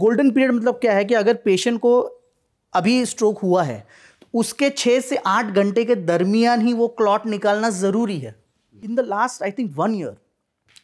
Golden period मतलब क्या है कि अगर पेशेंट को अभी स्ट्रोक हुआ है तो उसके छः से आठ घंटे के दरमियान ही वो क्लॉट निकालना ज़रूरी है। In the last I think one year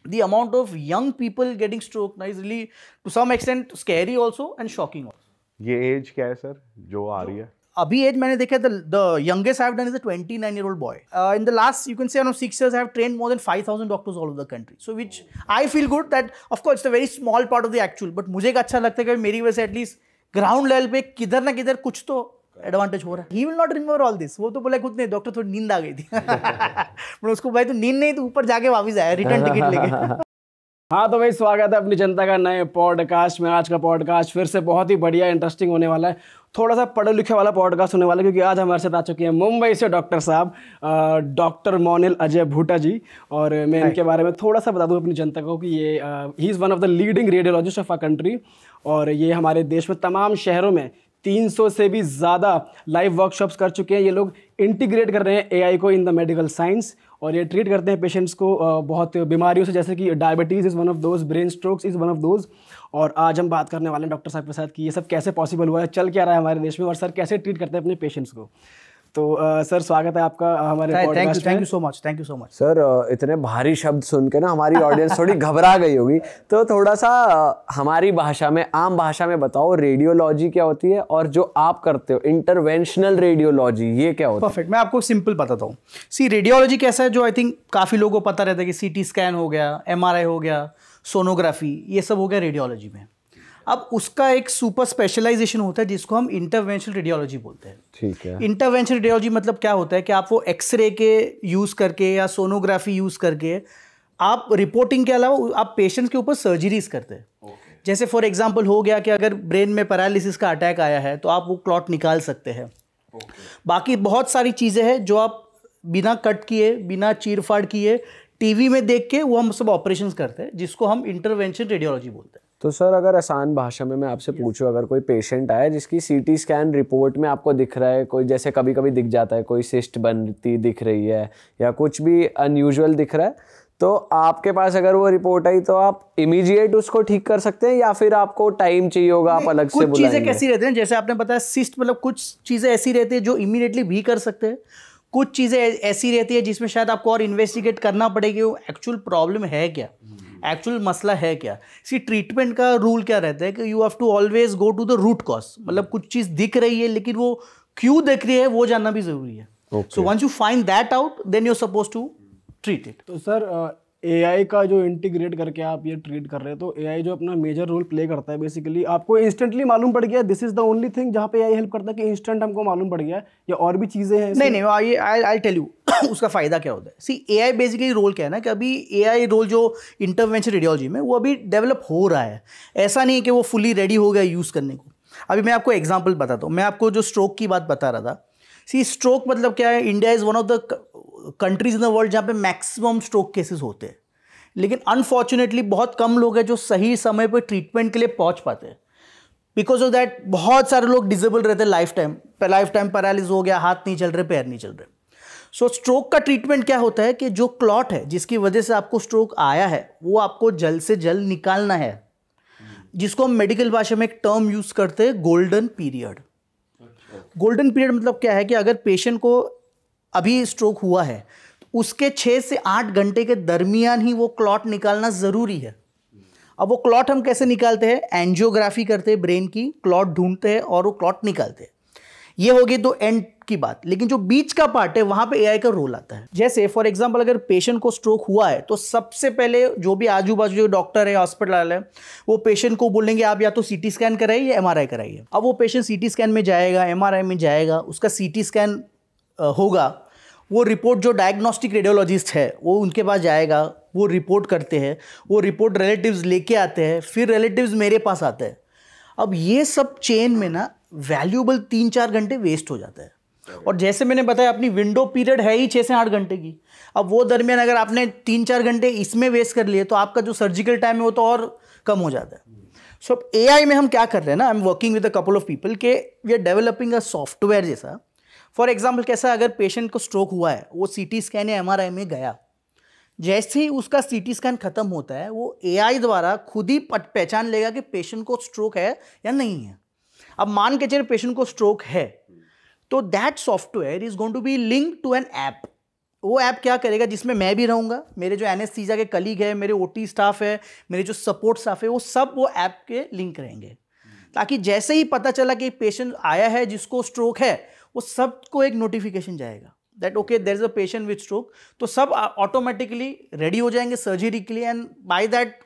the amount of young people getting stroke now is really to some extent scary also and shocking also. ये एज क्या है सर जो आ रही है। अभी एज मैंने देखा the youngest have done is a 29 year old boy in the last you can say no six years have train more than 5000 doctors all over the country so which I feel good that of course it's a very small part of the actual but मुझे एक अच्छा लगता है कि मेरी वैसे at least ground level पे किधर ना किधर कुछ तो एडवांटेज हो रहा है। He will not remember all this वो तो बोले खुद नहीं डॉक्टर थोड़ी नींद आ गई थी. उसको भाई तो नींद नहीं तो ऊपर जाके वापिस आया रिटर्न टिकट लेके. हाँ तो भाई स्वागत है अपनी जनता का नए पॉडकास्ट में। आज का पॉडकास्ट फिर से बहुत ही बढ़िया इंटरेस्टिंग होने वाला है। थोड़ा सा पढ़े लिखे वाला पॉडकास्ट होने वाला है क्योंकि आज हमारे साथ आ चुके हैं मुंबई से डॉक्टर साहब डॉक्टर मोनिल अजय भूटा जी। और मैं इनके बारे में थोड़ा सा बता दूँ अपनी जनता को कि ये he is one of the leading radiologist of a country और ये हमारे देश में तमाम शहरों में 300 से भी ज़्यादा लाइव वर्कशॉप्स कर चुके हैं। ये लोग इंटीग्रेट कर रहे हैं एआई को इन द मेडिकल साइंस और ये ट्रीट करते हैं पेशेंट्स को बहुत बीमारियों से, जैसे कि diabetes is one of those brain strokes is one of those और आज हम बात करने वाले हैं डॉक्टर साहब के साथ कि ये सब कैसे पॉसिबल हुआ है, चल क्या रहा है हमारे देश में और सर कैसे ट्रीट करते हैं अपने पेशेंट्स को। तो सर स्वागत है आपका हमारे thank you thank you so much thank you so much sir इतने भारी शब्द सुन के ना हमारी ऑडियंस थोड़ी घबरा गई होगी। तो थोड़ा सा हमारी भाषा में आम भाषा में बताओ रेडियोलॉजी क्या होती है और जो आप करते हो इंटरवेंशनल रेडियोलॉजी ये क्या होता है? परफेक्ट मैं आपको सिंपल बताता हूँ। सी रेडियोलॉजी कैसा है जो आई थिंक काफ़ी लोगों को पता रहता है कि सीटी स्कैन हो गया एमआरआई हो गया सोनोग्राफी ये सब हो गया रेडियोलॉजी में। अब उसका एक सुपर स्पेशलाइजेशन होता है जिसको हम इंटरवेंशनल रेडियोलॉजी बोलते हैं। ठीक है। इंटरवेंशनल रेडियोलॉजी मतलब क्या होता है कि आप वो एक्सरे के यूज़ करके या सोनोग्राफी यूज़ करके आप रिपोर्टिंग के अलावा आप पेशेंट्स के ऊपर सर्जरीज करते हैं। Okay. जैसे फॉर एग्ज़ाम्पल हो गया कि अगर ब्रेन में पैरालिसिस का अटैक आया है तो आप वो क्लॉट निकाल सकते हैं। Okay. बाकी बहुत सारी चीज़ें हैं जो आप बिना कट किए बिना चीरफाड़ किए टीवी में देख के वो हम सब ऑपरेशंस करते हैं जिसको हम इंटरवेंशन रेडियोलॉजी बोलते हैं। तो सर अगर आसान भाषा में मैं आपसे पूछूँ अगर कोई पेशेंट आया जिसकी सीटी स्कैन रिपोर्ट में आपको दिख रहा है कोई जैसे कभी कभी दिख जाता है कोई सिस्ट बनती दिख रही है या कुछ भी अनयूजुअल दिख रहा है तो आपके पास अगर वो रिपोर्ट आई तो आप इमीडिएट उसको ठीक कर सकते हैं या फिर आपको टाइम चाहिए होगा आप अलग से कुछ चीज़ें कैसी रहती हैं? जैसे आपने बताया सिस्ट मतलब कुछ चीज़ें ऐसी रहती है जो इमीडिएटली भी कर सकते हैं। कुछ चीज़ें ऐसी रहती है जिसमें शायद आपको और इन्वेस्टिगेट करना पड़ेगी वो एक्चुअल प्रॉब्लम है क्या? एक्चुअल मसला है क्या? सी ट्रीटमेंट का रूल क्या रहता है कि you have to always go to the root cause मतलब कुछ चीज़ दिख रही है लेकिन वो क्यों दिख रही है वो जानना भी ज़रूरी है। So once you find that out then you suppose to treat it तो सर एआई का जो इंटीग्रेट करके आप ये ट्रीट कर रहे हैं तो ए जो अपना मेजर रोल प्ले करता है बेसिकली आपको इंस्टेंटली मालूम पड़ गया this is the only thing जहाँ पे ए हेल्प करता है कि इंस्टेंट हमको मालूम पड़ गया या और भी चीज़ें हैं नहीं नहीं आई आई टेल यू उसका फ़ायदा क्या होता है? सी ए आई बेसिकली रोल क्या है ना कि अभी ए आई रोल जो इंटरवेंशन रेडियोलॉजी में, वो अभी डेवलप हो रहा है। ऐसा नहीं है कि वो फुली रेडी हो गया यूज़ करने को। अभी मैं आपको एग्ज़ाम्पल बताता हूँ। मैं आपको जो स्ट्रोक की बात बता रहा था। सी स्ट्रोक मतलब क्या है? India is one of the countries in the world जहाँ पे मैक्सिमम स्ट्रोक केसेस होते हैं। लेकिन अनफॉर्चुनेटली बहुत कम लोग हैं जो सही समय पर ट्रीटमेंट के लिए पहुँच पाते हैं। बिकॉज़ ऑफ़ दैट बहुत सारे लोग डिजेबल रहते हैं life time life time paralysis हो गया, हाथ नहीं चल रहे, पैर नहीं चल रहे। सो so, स्ट्रोक का ट्रीटमेंट क्या होता है कि जो क्लॉट है जिसकी वजह से आपको स्ट्रोक आया है वो आपको जल्द से जल्द निकालना है। जिसको हम मेडिकल भाषा में एक टर्म यूज़ करते हैं गोल्डन पीरियड गोल्डन पीरियड मतलब क्या है कि अगर पेशेंट को अभी स्ट्रोक हुआ है तो उसके छः से आठ घंटे के दरमियान ही वो क्लॉट निकालना ज़रूरी है। अब वो क्लॉट हम कैसे निकालते हैं? एंजियोग्राफी करते हैं ब्रेन की क्लॉट ढूंढते हैं और वो क्लॉट निकालते हैं। ये हो गई तो एंड की बात। लेकिन जो बीच का पार्ट है, वहाँ पे एआई का रोल आता है। जैसे फॉर एग्जांपल अगर पेशेंट को स्ट्रोक हुआ है तो सबसे पहले जो भी आजू बाजू जो डॉक्टर है हॉस्पिटल वाले है, वो पेशेंट को बोलेंगे, आप या तो सीटी स्कैन कराइए, या एमआरआई कराइए। अब वो पेशेंट सीटी स्कैन में जाएगा एमआरआई में जाएगा, उसका सीटी स्कैन होगा। वो रिपोर्ट जो डायग्नोस्टिक रेडियोलॉजिस्ट है, वो उनके पास जाएगा, वो रिपोर्ट करते हैं, वो रिपोर्ट रिलेटिव्स लेके आते हैं, फिर रिलेटिव्स मेरे पास आते हैं। अब ये सब चेन में ना वैल्यूबल तीन चार घंटे वेस्ट हो जाता है। और जैसे मैंने बताया अपनी विंडो पीरियड है ही छः से आठ घंटे की। अब वो दरमियान अगर आपने तीन चार घंटे इसमें वेस्ट कर लिए तो आपका जो सर्जिकल टाइम है वो तो और कम हो जाता है। सो अब एआई में हम क्या कर रहे हैं ना I am working with a couple of people के we are developing a software जैसा। फॉर एग्ज़ाम्पल कैसा अगर पेशेंट को स्ट्रोक हुआ है वो सी टी स्कैन या एम आर आई में गया जैसे ही उसका सीटी स्कैन खत्म होता है वो एआई द्वारा खुद ही पट- पहचान लेगा कि पेशेंट को स्ट्रोक है या नहीं है। अब मान के चलिए पेशेंट को स्ट्रोक है तो that software is going to be link to an app वो ऐप क्या करेगा, जिसमें मैं भी रहूँगा, मेरे जो एन एस के कलीग है, मेरे ओटी स्टाफ है, मेरे जो सपोर्ट स्टाफ है, वो सब वो ऐप के लिंक रहेंगे। ताकि जैसे ही पता चला कि पेशेंट आया है, जिसको स्ट्रोक है, वो सबको एक नोटिफिकेशन जाएगा that okay there is a patient with stroke तो सब ऑटोमेटिकली रेडी हो जाएँगे सर्जरी के लिए and by that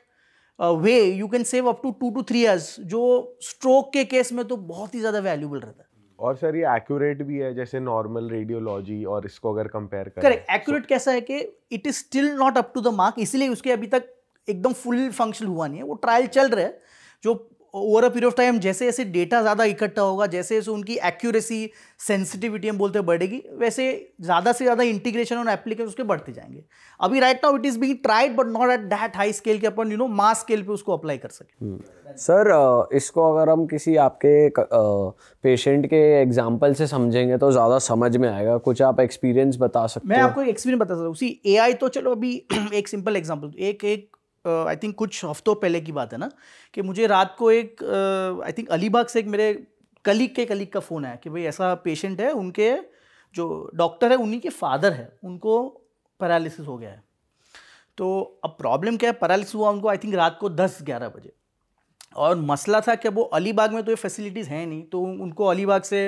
way you can save up to two to three years जो स्ट्रोक के केस में तो बहुत ही ज़्यादा वैल्यूबल रहता है। और सर ये एक्यूरेट भी है जैसे नॉर्मल रेडियोलॉजी और इसको अगर कंपेयर करें करेक्ट एक्यूरेट कैसा है कि it is still not up to the mark इसलिए उसके अभी तक एकदम फुल फ़ंक्शन हुआ नहीं है। वो ट्रायल चल रहा है जो over a period of time जैसे जैसे डेटा ज़्यादा इकट्ठा होगा जैसे जैसे उनकी एक्यूरेसी सेंसिटिविटी हम बोलते हैं बढ़ेगी वैसे ज़्यादा से ज़्यादा इंटीग्रेशन और एप्लीकेशन उसके बढ़ते जाएँगे। अभी right now it is being tried but not at that high scale के अपन यू नो मास स्केल पे उसको अप्लाई कर सके। सर अ, इसको अगर हम किसी आपके पेशेंट के एग्ज़ाम्पल से समझेंगे तो ज़्यादा समझ में आएगा। कुछ आप एक्सपीरियंस बता सकते मैं आपको एक्सपीरियंस बता सकता हूँ। उसी ए तो चलो अभी एक सिंपल एग्ज़ाम्पल एक एक आई थिंक कुछ हफ्तों पहले की बात है ना, कि मुझे रात को एक आई थिंक अलीबाग से एक मेरे कलीग के कलीग का फ़ोन आया कि भाई ऐसा पेशेंट है, उनके जो डॉक्टर है, उन्हीं के फादर है, उनको पैरालिसिस हो गया है। तो अब प्रॉब्लम क्या है? पैरालिसिस हुआ उनको आई थिंक रात को दस ग्यारह बजे। और मसला था कि वो अलीबाग में तो ये फैसिलिटीज़ हैं नहीं तो उनको अलीबाग से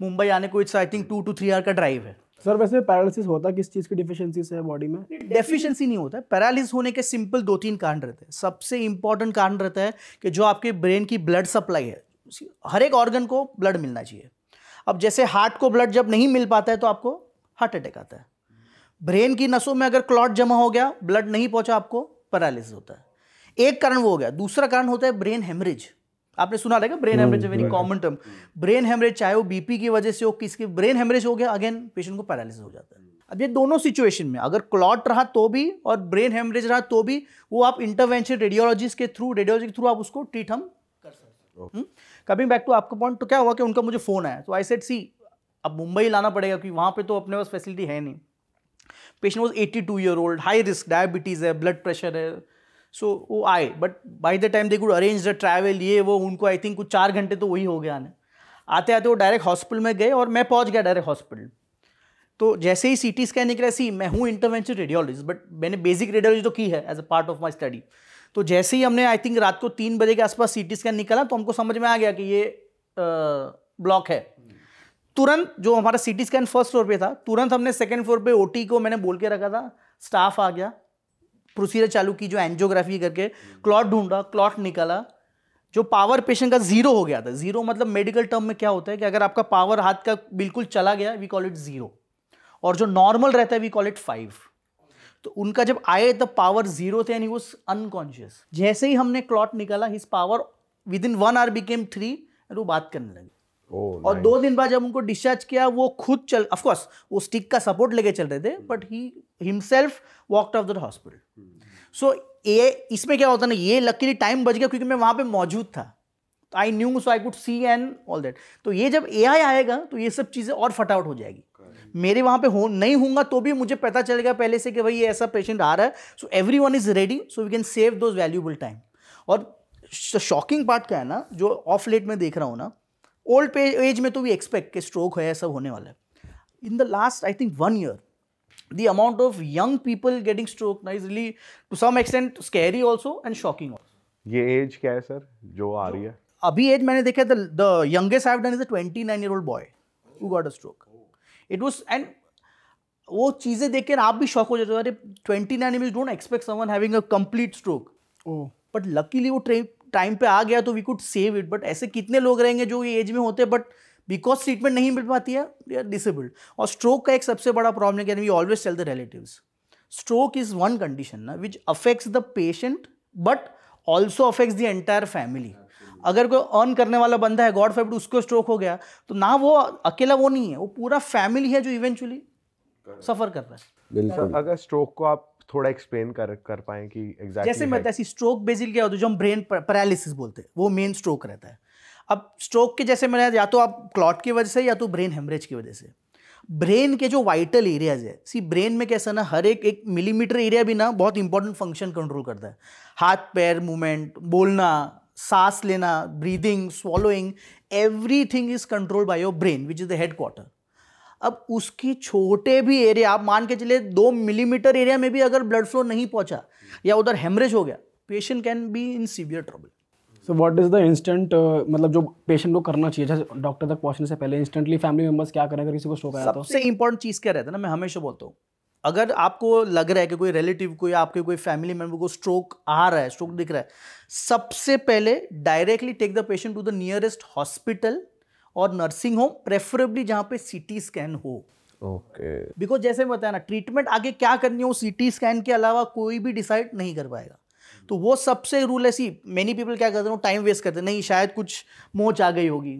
मुंबई आने को it's I think two to three hour का ड्राइव है। सर, वैसे पैरालिसिस होता किस चीज़ की डिफिशियंसी से है बॉडी में? डेफिशिएंसी नहीं होता है। पैरालिस होने के सिंपल दो तीन कारण रहते हैं। सबसे इंपॉर्टेंट कारण रहता है कि जो आपके ब्रेन की ब्लड सप्लाई है हर एक ऑर्गन को ब्लड मिलना चाहिए। अब जैसे हार्ट को ब्लड जब नहीं मिल पाता है तो आपको हार्ट अटैक आता है। ब्रेन की नसों में अगर क्लॉट जमा हो गया ब्लड नहीं पहुँचा, आपको पैरालिसिस होता है। एक कारण वो हो गया। दूसरा कारण होता है ब्रेन हेमरेज आपने सुना रहेगा brain haemorrhage very common term brain haemorrhage चाहे वो बीपी की वजह से हो किसकी? ब्रेन हेमरेज हो गया अगेन पेशेंट को पैरालिसिस हो जाता है। अब ये दोनों सिचुएशन में अगर क्लॉट रहा तो भी और ब्रेन हेमरेज रहा तो भी वो आप इंटरवेंशन रेडियोलॉजिस्ट के थ्रू रेडियोलॉजी के थ्रू आप उसको ट्रीट हम कर सकते कमिंग बैक टू आपका पॉइंट तो क्या हुआ कि उनका मुझे फ़ोन आया? तो आई सेड सी अब मुंबई लाना पड़ेगा क्योंकि वहाँ पे तो अपने पास फैसिलिटी है नहीं. Patient was eighty two year old high risk diabetes है ब्लड प्रेशर है सो वो आए. But by the time they could arrange the travel ये, वो, उनको आई थिंक कुछ चार घंटे तो वही हो गया आने. आते आते वो डायरेक्ट हॉस्पिटल में गए और मैं पहुँच गया डायरेक्ट हॉस्पिटल तो जैसे ही सी टी स्कैन निकला सी मैं हूँ इंटरवेंशन रेडियोलॉजिस्ट बट मैंने बेसिक रेडियोलॉजी तो की है as a part of my study तो जैसे ही हमने आई थिंक रात को तीन बजे के आसपास सी टी स्कैन निकाला तो हमको समझ में आ गया कि ये ब्लॉक है. तुरंत जो हमारा C T scan first floor पे था, तुरंत हमने सेकेंड फ्लोर पे ओटी को मैंने बोल के रखा था स्टाफ आ गया प्रोसीजर चालू की, जो एंजियोग्राफी करके क्लॉट ढूंढा क्लॉट निकाला, जो पावर पेशेंट का ज़ीरो हो गया था। ज़ीरो मतलब मेडिकल टर्म में क्या होता है कि अगर आपका पावर हाथ का बिल्कुल चला गया वी कॉल इट ज़ीरो और जो नॉर्मल रहता है वी कॉल इट फाइव तो उनका जब आए, तब पावर ज़ीरो थे एंड वो अनकॉन्शियस जैसे ही हमने क्लॉट निकाला his power within one hour became three वो बात करने लगे। ओह और दो दिन बाद जब उनको डिस्चार्ज किया वो खुद चल ऑफ़ कोर्स वो स्टिक का सपोर्ट लेके चल रहे थे but he himself walked of the hospital so ये इसमें क्या होता ना ये लकीली टाइम बच गया क्योंकि मैं वहाँ पे मौजूद था। I knew so I could see and all that तो ये जब एआई आएगा तो ये सब चीज़ें और फटाफट हो जाएगी। मेरे वहाँ पे हो नहीं होऊँगा तो भी मुझे पता चलेगा पहले से कि भाई ये ऐसा पेशेंट आ रहा है। So everyone is ready so we can save those valuable time और शॉकिंग पार्ट क्या है ना जो ऑफ़ लेट में देख रहा हूँ ना ओल्ड एज में तो वी एक्सपेक्ट कि स्ट्रोक है सब होने वाला है। In the last I think one year the amount of young people getting stroke now is really to some extent scary also and shocking also. ये एज क्या है सर जो आ रही है। अभी एज मैंने देखा the the youngest I have done is a 29 year old boy who got a stroke it was and वो चीज़ें देख कर आप भी शॉक हो जाते हो। अरे 29 year don't expect someone having a complete stroke oh but luckily वो टाइम पे आ गया तो we could save it but ऐसे कितने लोग रहेंगे जो ये एज में होते हैं बट बिकॉज़ ट्रीटमेंट नहीं मिल पाती है दे आर डिसेबल्ड और स्ट्रोक का एक सबसे बड़ा प्रॉब्लम है we always tell the relatives stroke is one condition ना which affects the patient but also affects the entire family अगर कोई अर्न करने वाला बंदा है गॉड फेब्ड उसको स्ट्रोक हो गया तो ना वो अकेला वो नहीं है वो पूरा फैमिली है जो इवेंचुअली सफ़र कर रहा है। बिल्कुल। अगर स्ट्रोक को आप थोड़ा एक्सप्लेन कर कर पाए कि एग्जैक्टली जैसे मैं ऐसी स्ट्रोक बेसिकली क्या होता है जो हम ब्रेन पैरालिसिस बोलते हैं वो मेन स्ट्रोक रहता है। अब स्ट्रोक के जैसे मैंने या तो आप क्लॉट की वजह से या तो ब्रेन हेमरेज की वजह से। ब्रेन के जो वाइटल एरियाज़ है सी ब्रेन में कैसा ना हर एक एक मिलीमीटर एरिया भी ना बहुत इंपॉर्टेंट फ़ंक्शन कंट्रोल करता है। हाथ पैर मूवमेंट बोलना सांस लेना breathing swallowing everything is control by your brain which is the head quarter अब उसकी छोटे भी एरिया आप मान के चले दो मिलीमीटर एरिया में भी अगर ब्लड फ्लो नहीं पहुँचा या उधर हेमरेज हो गया patient can be in severe trouble so what is the instant मतलब जो पेशेंट को करना चाहिए? जैसे डॉक्टर तक पहुँचने से पहले इंस्टेंटली फैमिली मेंबर्स क्या करें अगर किसी को स्ट्रोक आया तो? सबसे इंपॉर्टेंट चीज़ क्या रहता है ना मैं हमेशा बोलता हूँ अगर आपको लग रहा है कि कोई रिलेटिव को या आपके कोई फैमिली मेंबर को स्ट्रोक आ रहा है स्ट्रोक दिख रहा है सबसे पहले directly take the patient to the nearest hospital और नर्सिंग होम प्रेफरेबली जहाँ पे सीटी स्कैन हो। ओके बिकॉज़ जैसे मैं बताया ना ट्रीटमेंट आगे क्या करनी हो सीटी स्कैन के अलावा कोई भी डिसाइड नहीं कर पाएगा। तो वो सबसे रूल है सी मेनी पीपल क्या करते हैं टाइम वेस्ट करते हैं। नहीं शायद कुछ मोच आ गई होगी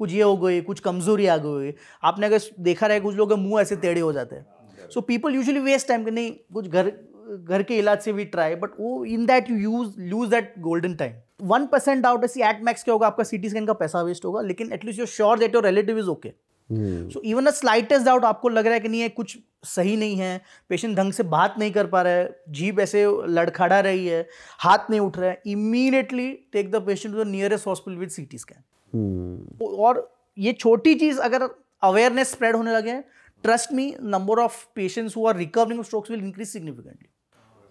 कुछ ये हो गई कुछ कमज़ोरी आ गई होगी। आपने अगर देखा रहे कुछ लोग मुँह ऐसे टेढ़े हो जाते हैं। So people usually waste time कि नहीं कुछ घर घर के इलाज से भी ट्राई बट वो in that you use lose that golden time one percent doubt है एट मैक्स क्या होगा? आपका सीटी स्कैन का पैसा वेस्ट होगा लेकिन at least you sure that your relative is okay so even a slightest doubt आपको लग रहा है कि नहीं है कुछ सही नहीं है पेशेंट ढंग से बात नहीं कर पा रहा है जीभ ऐसे लड़खड़ा रही है हाथ नहीं उठ रहा है immediately take the patient to the nearest hospital with CT scan और ये छोटी चीज़ अगर अवेयरनेस स्प्रेड होने लगे trust me number of patients who are recovering strokes will increase significantly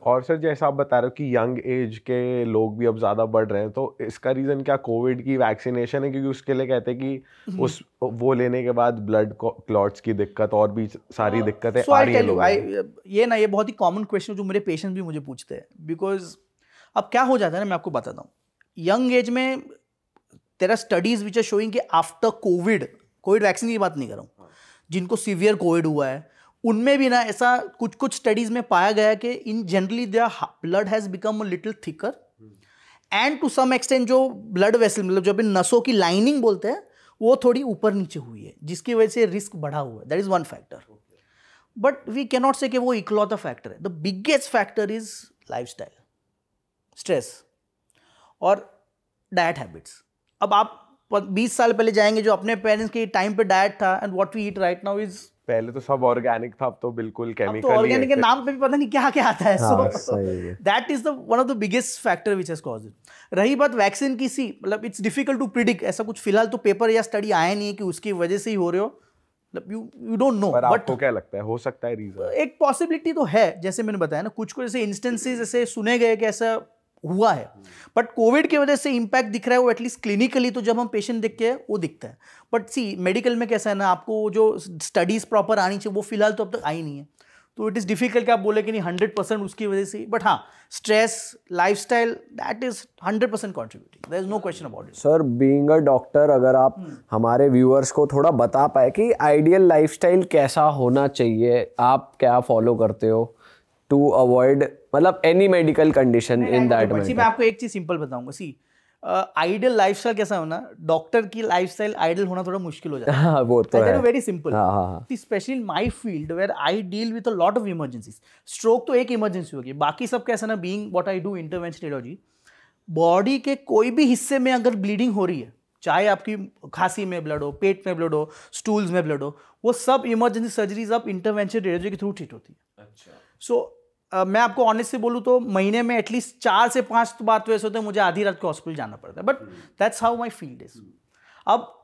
और सर जैसा आप बता रहे हो कि यंग एज के लोग भी अब ज़्यादा बढ़ रहे हैं तो इसका रीज़न क्या कोविड की वैक्सीनेशन है? क्योंकि उसके लिए कहते हैं कि हम्म। उस वो लेने के बाद ब्लड क्लॉट्स की दिक्कत और भी सारी दिक्कतें सो आ रही हैं ये ना ये बहुत ही कॉमन क्वेश्चन जो मेरे पेशेंट भी मुझे पूछते हैं बिकॉज़ अब क्या हो जाता है ना मैं आपको बताता हूँ। यंग एज में तेरा स्टडीज़ विच आर शोइंग कि आफ्टर कोविड कोविड वैक्सीन की बात नहीं कर रहा हूँ जिनको सीवियर कोविड हुआ है उनमें भी ना ऐसा कुछ कुछ स्टडीज़ में पाया गया कि in generally their blood has become a little thicker and to some extent जो ब्लड वेसल मतलब जो नसों की लाइनिंग बोलते हैं, वो थोड़ी ऊपर नीचे हुई है, जिसकी वजह से रिस्क बढ़ा हुआ है. That is one factor but we cannot say कि वो इकलौता फैक्टर है. The biggest factor is life style stress और डाइट हैबिट्स अब आप बीस साल पहले जाएँगे जो अपने पेरेंट्स के टाइम पे डाइट था and what we eat right now is पहले तो सब ऑर्गेनिक था अब तो बिल्कुल अब तो ऑर्गेनिक के नाम पे भी पता नहीं क्या क्या आता है so that is the one of the biggest factor which has cause it रही बात वैक्सीन की सी मतलब इट्स डिफ़िकल्ट टू प्रिडिक्ट ऐसा कुछ फ़िलहाल तो पेपर या स्टडी आया नहीं है कि उसकी वजह से ही हो रहे हो। मतलब you you don't know but आपको क्या लगता है? हो सकता है रीजन एक पॉसिबिलिटी तो है जैसे मैंने बताया ना कुछ कुछ ऐसे इंस्टेंसेस ऐसे सुने गए कि ऐसा हुआ है। बट कोविड की वजह से इम्पैक्ट दिख रहा है वो एटलीस्ट क्लिनिकली तो जब हम पेशेंट देखते हैं वो दिखता है। बट सी मेडिकल में कैसा है ना आपको जो स्टडीज़ प्रॉपर आनी चाहिए वो फ़िलहाल तो अब तक आई नहीं है। तो इट इज़ डिफ़िकल्ट कि आप बोले कि नहीं हंड्रेड परसेंट उसकी वजह से। बट हाँ stress life style that is hundred percent contributing there is no question about it sir being a doctor अगर आप हमारे व्यूअर्स को थोड़ा बता पाए कि आइडियल लाइफस्टाइल कैसा होना चाहिए आप क्या फॉलो करते हो? टू अवॉइड मतलब any medical condition in that मैं आपको एक चीज़ सिंपल बताऊँगा सी आइडियल लाइफस्टाइल कैसा होना डॉक्टर की लाइफस्टाइल आइडियल होना थोड़ा मुश्किल हो जाता है। हाँ वो तो है। Very simple specially in my field where I deal with a lot of emergencies stroke तो एक इमरजेंसी होगी बाकी सब कैसा ना being what I do interventionology body के कोई भी हिस्से में अगर ब्लीडिंग हो रही है चाहे आपकी खांसी में ब्लड हो पेट में ब्लड हो स्टूल्स में ब्लड हो वो सब इमरजेंसी सर्जरीज अब इंटरवेंशन रेडियोलॉजी के थ्रू ट्रीट होती है। सो मैं आपको ऑनेस्ट से बोलूँ तो महीने में एटलीस्ट चार से पाँच तो बात तो ऐसे होते हैं, मुझे आधी रात को हॉस्पिटल जाना पड़ता है। But that's how my field is अब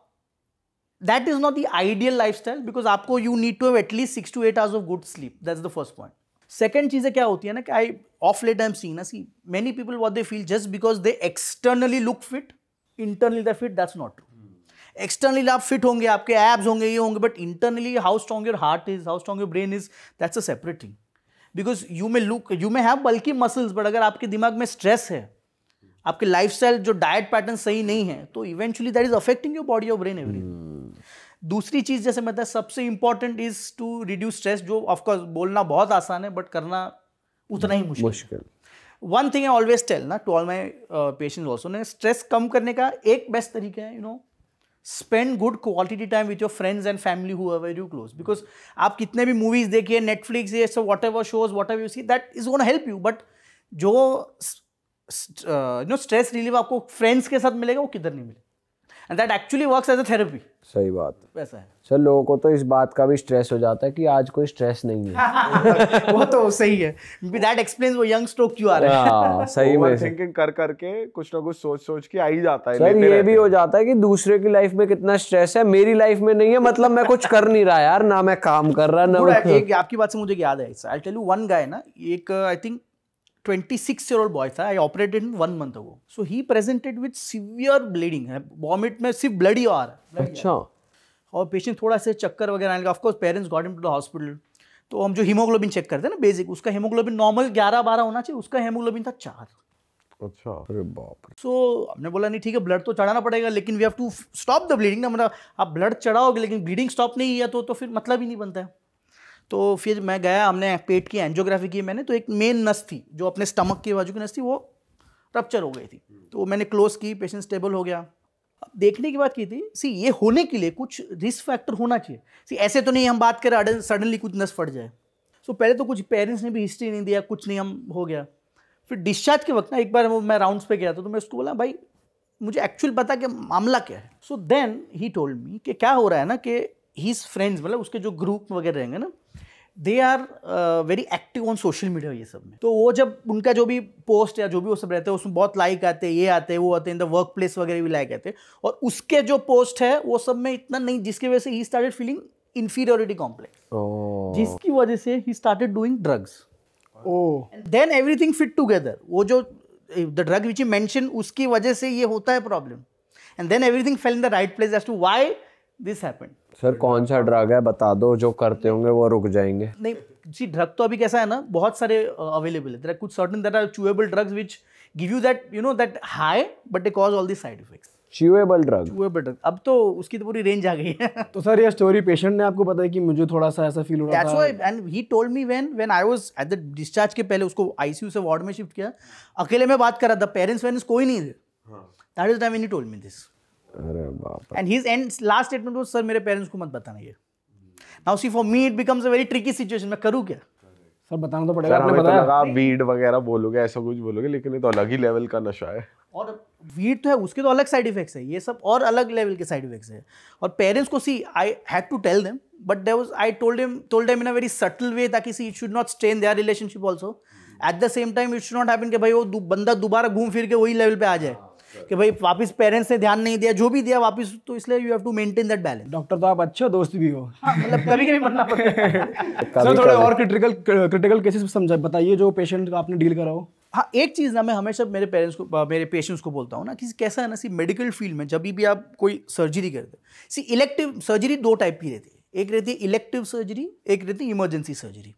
that is not the ideal life style because आपको you need to have at least six to eight hours of good sleep that's the first point second चीज़ें क्या होती है ना कि I of late I am seen see many people what they feel just because they externally look fit internally the fit that's not true externally आप fit होंगे, आपके abs होंगे, ये होंगे but internally how strong your heart is how strong your brain is that's a separate thing because you may look you may have बल्कि muscles but अगर आपके दिमाग में स्ट्रेस है आपके लाइफस्टाइल जो डाइट पैटर्न सही नहीं है तो eventually that is affecting your body और ब्रेन एवरी दूसरी चीज़ जैसे मैं बताया सबसे important is to reduce stress जो ऑफकोर्स बोलना बहुत आसान है बट करना उतना ही मुश्किल मुश्किल। One thing I always tell ना to all my patient also ने स्ट्रेस कम करने का एक बेस्ट तरीका है you know spend good quality time with your friends and family who are you close because आप कितने भी मूवीज़ देखिए नेटफ्लिक्स ये सब whatever shows whatever you see that is gonna help you but जो यू नो स्ट्रेस रिलीव आपको friends के साथ मिलेगा, वो किधर नहीं मिलेगा। And that actually works as a therapy सही बात। वैसा है। सर लोगों को तो इस बात का भी स्ट्रेस हो जाता है कि आज कोई स्ट्रेस नहीं है। वो तो सही है। दैट एक्सप्लेन्स वो यंग स्ट्रोक क्यों आ रहा है। हाँ, सही में। थिंकिंग कर करके कुछ ना कुछ सोच सोच के आ ही जाता है सर ये भी हो। जाता है कि दूसरे की लाइफ में कितना स्ट्रेस है मेरी लाइफ में नहीं है मतलब मैं कुछ कर नहीं रहा यार ना मैं काम कर रहा ना एक आपकी बात से मुझे याद है I tell you one guy ना एक I think 26 year old boy था I operated in one month ago so he presented with severe bleeding है वॉमिट में सिर्फ़ ब्लड ही आ रहा है अच्छा। और पेशेंट थोड़ा से चक्कर वगैरह आने लगा। Of course parents got him to the hospital तो हम जो हीमोग्लोबिन चेक करते हैं ना बेसिक उसका हीमोग्लोबिन नॉर्मल 11 12 होना चाहिए उसका हीमोग्लोबिन था चार। अच्छा। अरे बाप रे। सो हमने बोला नहीं ठीक है ब्लड तो चढ़ाना पड़ेगा लेकिन we have to stop the bleeding ना। मतलब आप ब्लड चढ़ाओगे लेकिन ब्लीडिंग स्टॉप नहीं किया तो तो फिर मतलब ही नहीं बनता है। तो फिर मैं गया, हमने पेट की एंजियोग्राफी की मैंने तो एक मेन नस थी, जो अपने स्टमक की बाजू की नस थी, वो रप्चर हो गई थी। तो मैंने क्लोज की पेशेंट स्टेबल हो गया। देखने की बात की थी सी ये होने के लिए कुछ रिस्क फैक्टर होना चाहिए। सी ऐसे तो नहीं हम बात करें सडनली कुछ नस फट जाए। सो पहले तो कुछ पेरेंट्स ने भी हिस्ट्री नहीं दिया, कुछ नहीं, हम हो गया। फिर डिस्चार्ज के वक्त ना, एक बार वो मैं राउंड्स पे गया था तो मैं उसको बोला, भाई, मुझे एक्चुअल पता कि मामला क्या है। सो देन ही टोल्ड मी कि क्या हो रहा है ना, कि हीज फ्रेंड्स मतलब उसके जो ग्रुप वगैरह रहेंगे ना they are very active on social media ये सब में। तो वो जब उनका जो भी पोस्ट या जो भी वो सब रहते हैं उसमें बहुत लाइक आते हैं ये आते हैं वो आते हैं इन द वर्क प्लेस वगैरह भी लाइक आते हैं। और उसके जो पोस्ट है वो सब में इतना नहीं जिसकी वजह से ही स्टार्टेड फीलिंग इन्फीरियोरिटी कॉम्प्लेक्स जिसकी वजह से ही स्टार्टेड डूइंग ड्रग्स ओ। देन एवरीथिंग फिट टुगेदर वो जो the drug which you mention उसकी वजह से ये होता है problem and then everything fell in the right place as to why this happened sir कौन सा ड्रग है? बता दो जो करते होंगे वो रुक जाएँगे। नहीं जी ड्रग तो अभी कैसा है ना बहुत सारे अवेलेबल है। देर कुछ certain that are chewable drugs which give you that you know that high but they cause all the side effects chewable drug chewable drug अब तो उसकी तो पूरी रेंज आ गई है। तो सर ये स्टोरी पेशेंट ने आपको बताया कि मुझे थोड़ा सा ऐसा फील हो रहा था? and he told me when when I was at the discharge के पहले उसको आईसीयू से वार्ड में शिफ्ट किया। अकेले में बात कर रहा था पेरेंट्स वेरेंट्स कोई नहीं थे। That is time when he told me this अरे बाप and his and last statement was sir मेरे पेरेंट्स को मत बताना ये. Now see for me it becomes a very tricky situation मैं करूँ क्या? सर बताना तो पड़ेगा आपने तो बताया। लगा वीड वगैरह बोलोगे ऐसा कुछ बोलोगे लेकिन ये तो अलग ही लेवल का नशा है। और वीड तो है उसके तो अलग साइड इफेक्ट्स है। ये सब और अलग लेवल के साइड इफेक्ट्स है। और पेरेंट्स को see I had to tell them but there was I told him told him in a very subtle way ताकि see it should not strain their relationship also at the same time it should not happen कि भाई वो दु- बंदा दोबारा घूम फिर के वही लेवल पे आ जाए। कि भाई वापस पेरेंट्स ने ध्यान नहीं दिया जो भी दिया वापस तो इसलिए you have to maintain that balance doctor तो आप अच्छे हो दोस्त भी हो। मतलब कभी कभी बनना पड़ता है। सर थोड़े और क्रिटिकल क्रिटिकल केसेस समझा बताइए जो पेशेंट का आपने डील करा हो। हाँ एक चीज़ ना मैं हमेशा मेरे पेरेंट्स को मेरे पेशेंट्स को बोलता हूँ ना कि कैसा है ना सी मेडिकल फ़ील्ड में जब भी आप कोई सर्जरी करते हैं सी इलेक्टिव सर्जरी दो टाइप की रहती है। एक रहती है इलेक्टिव सर्जरी एक रहती है इमरजेंसी सर्जरी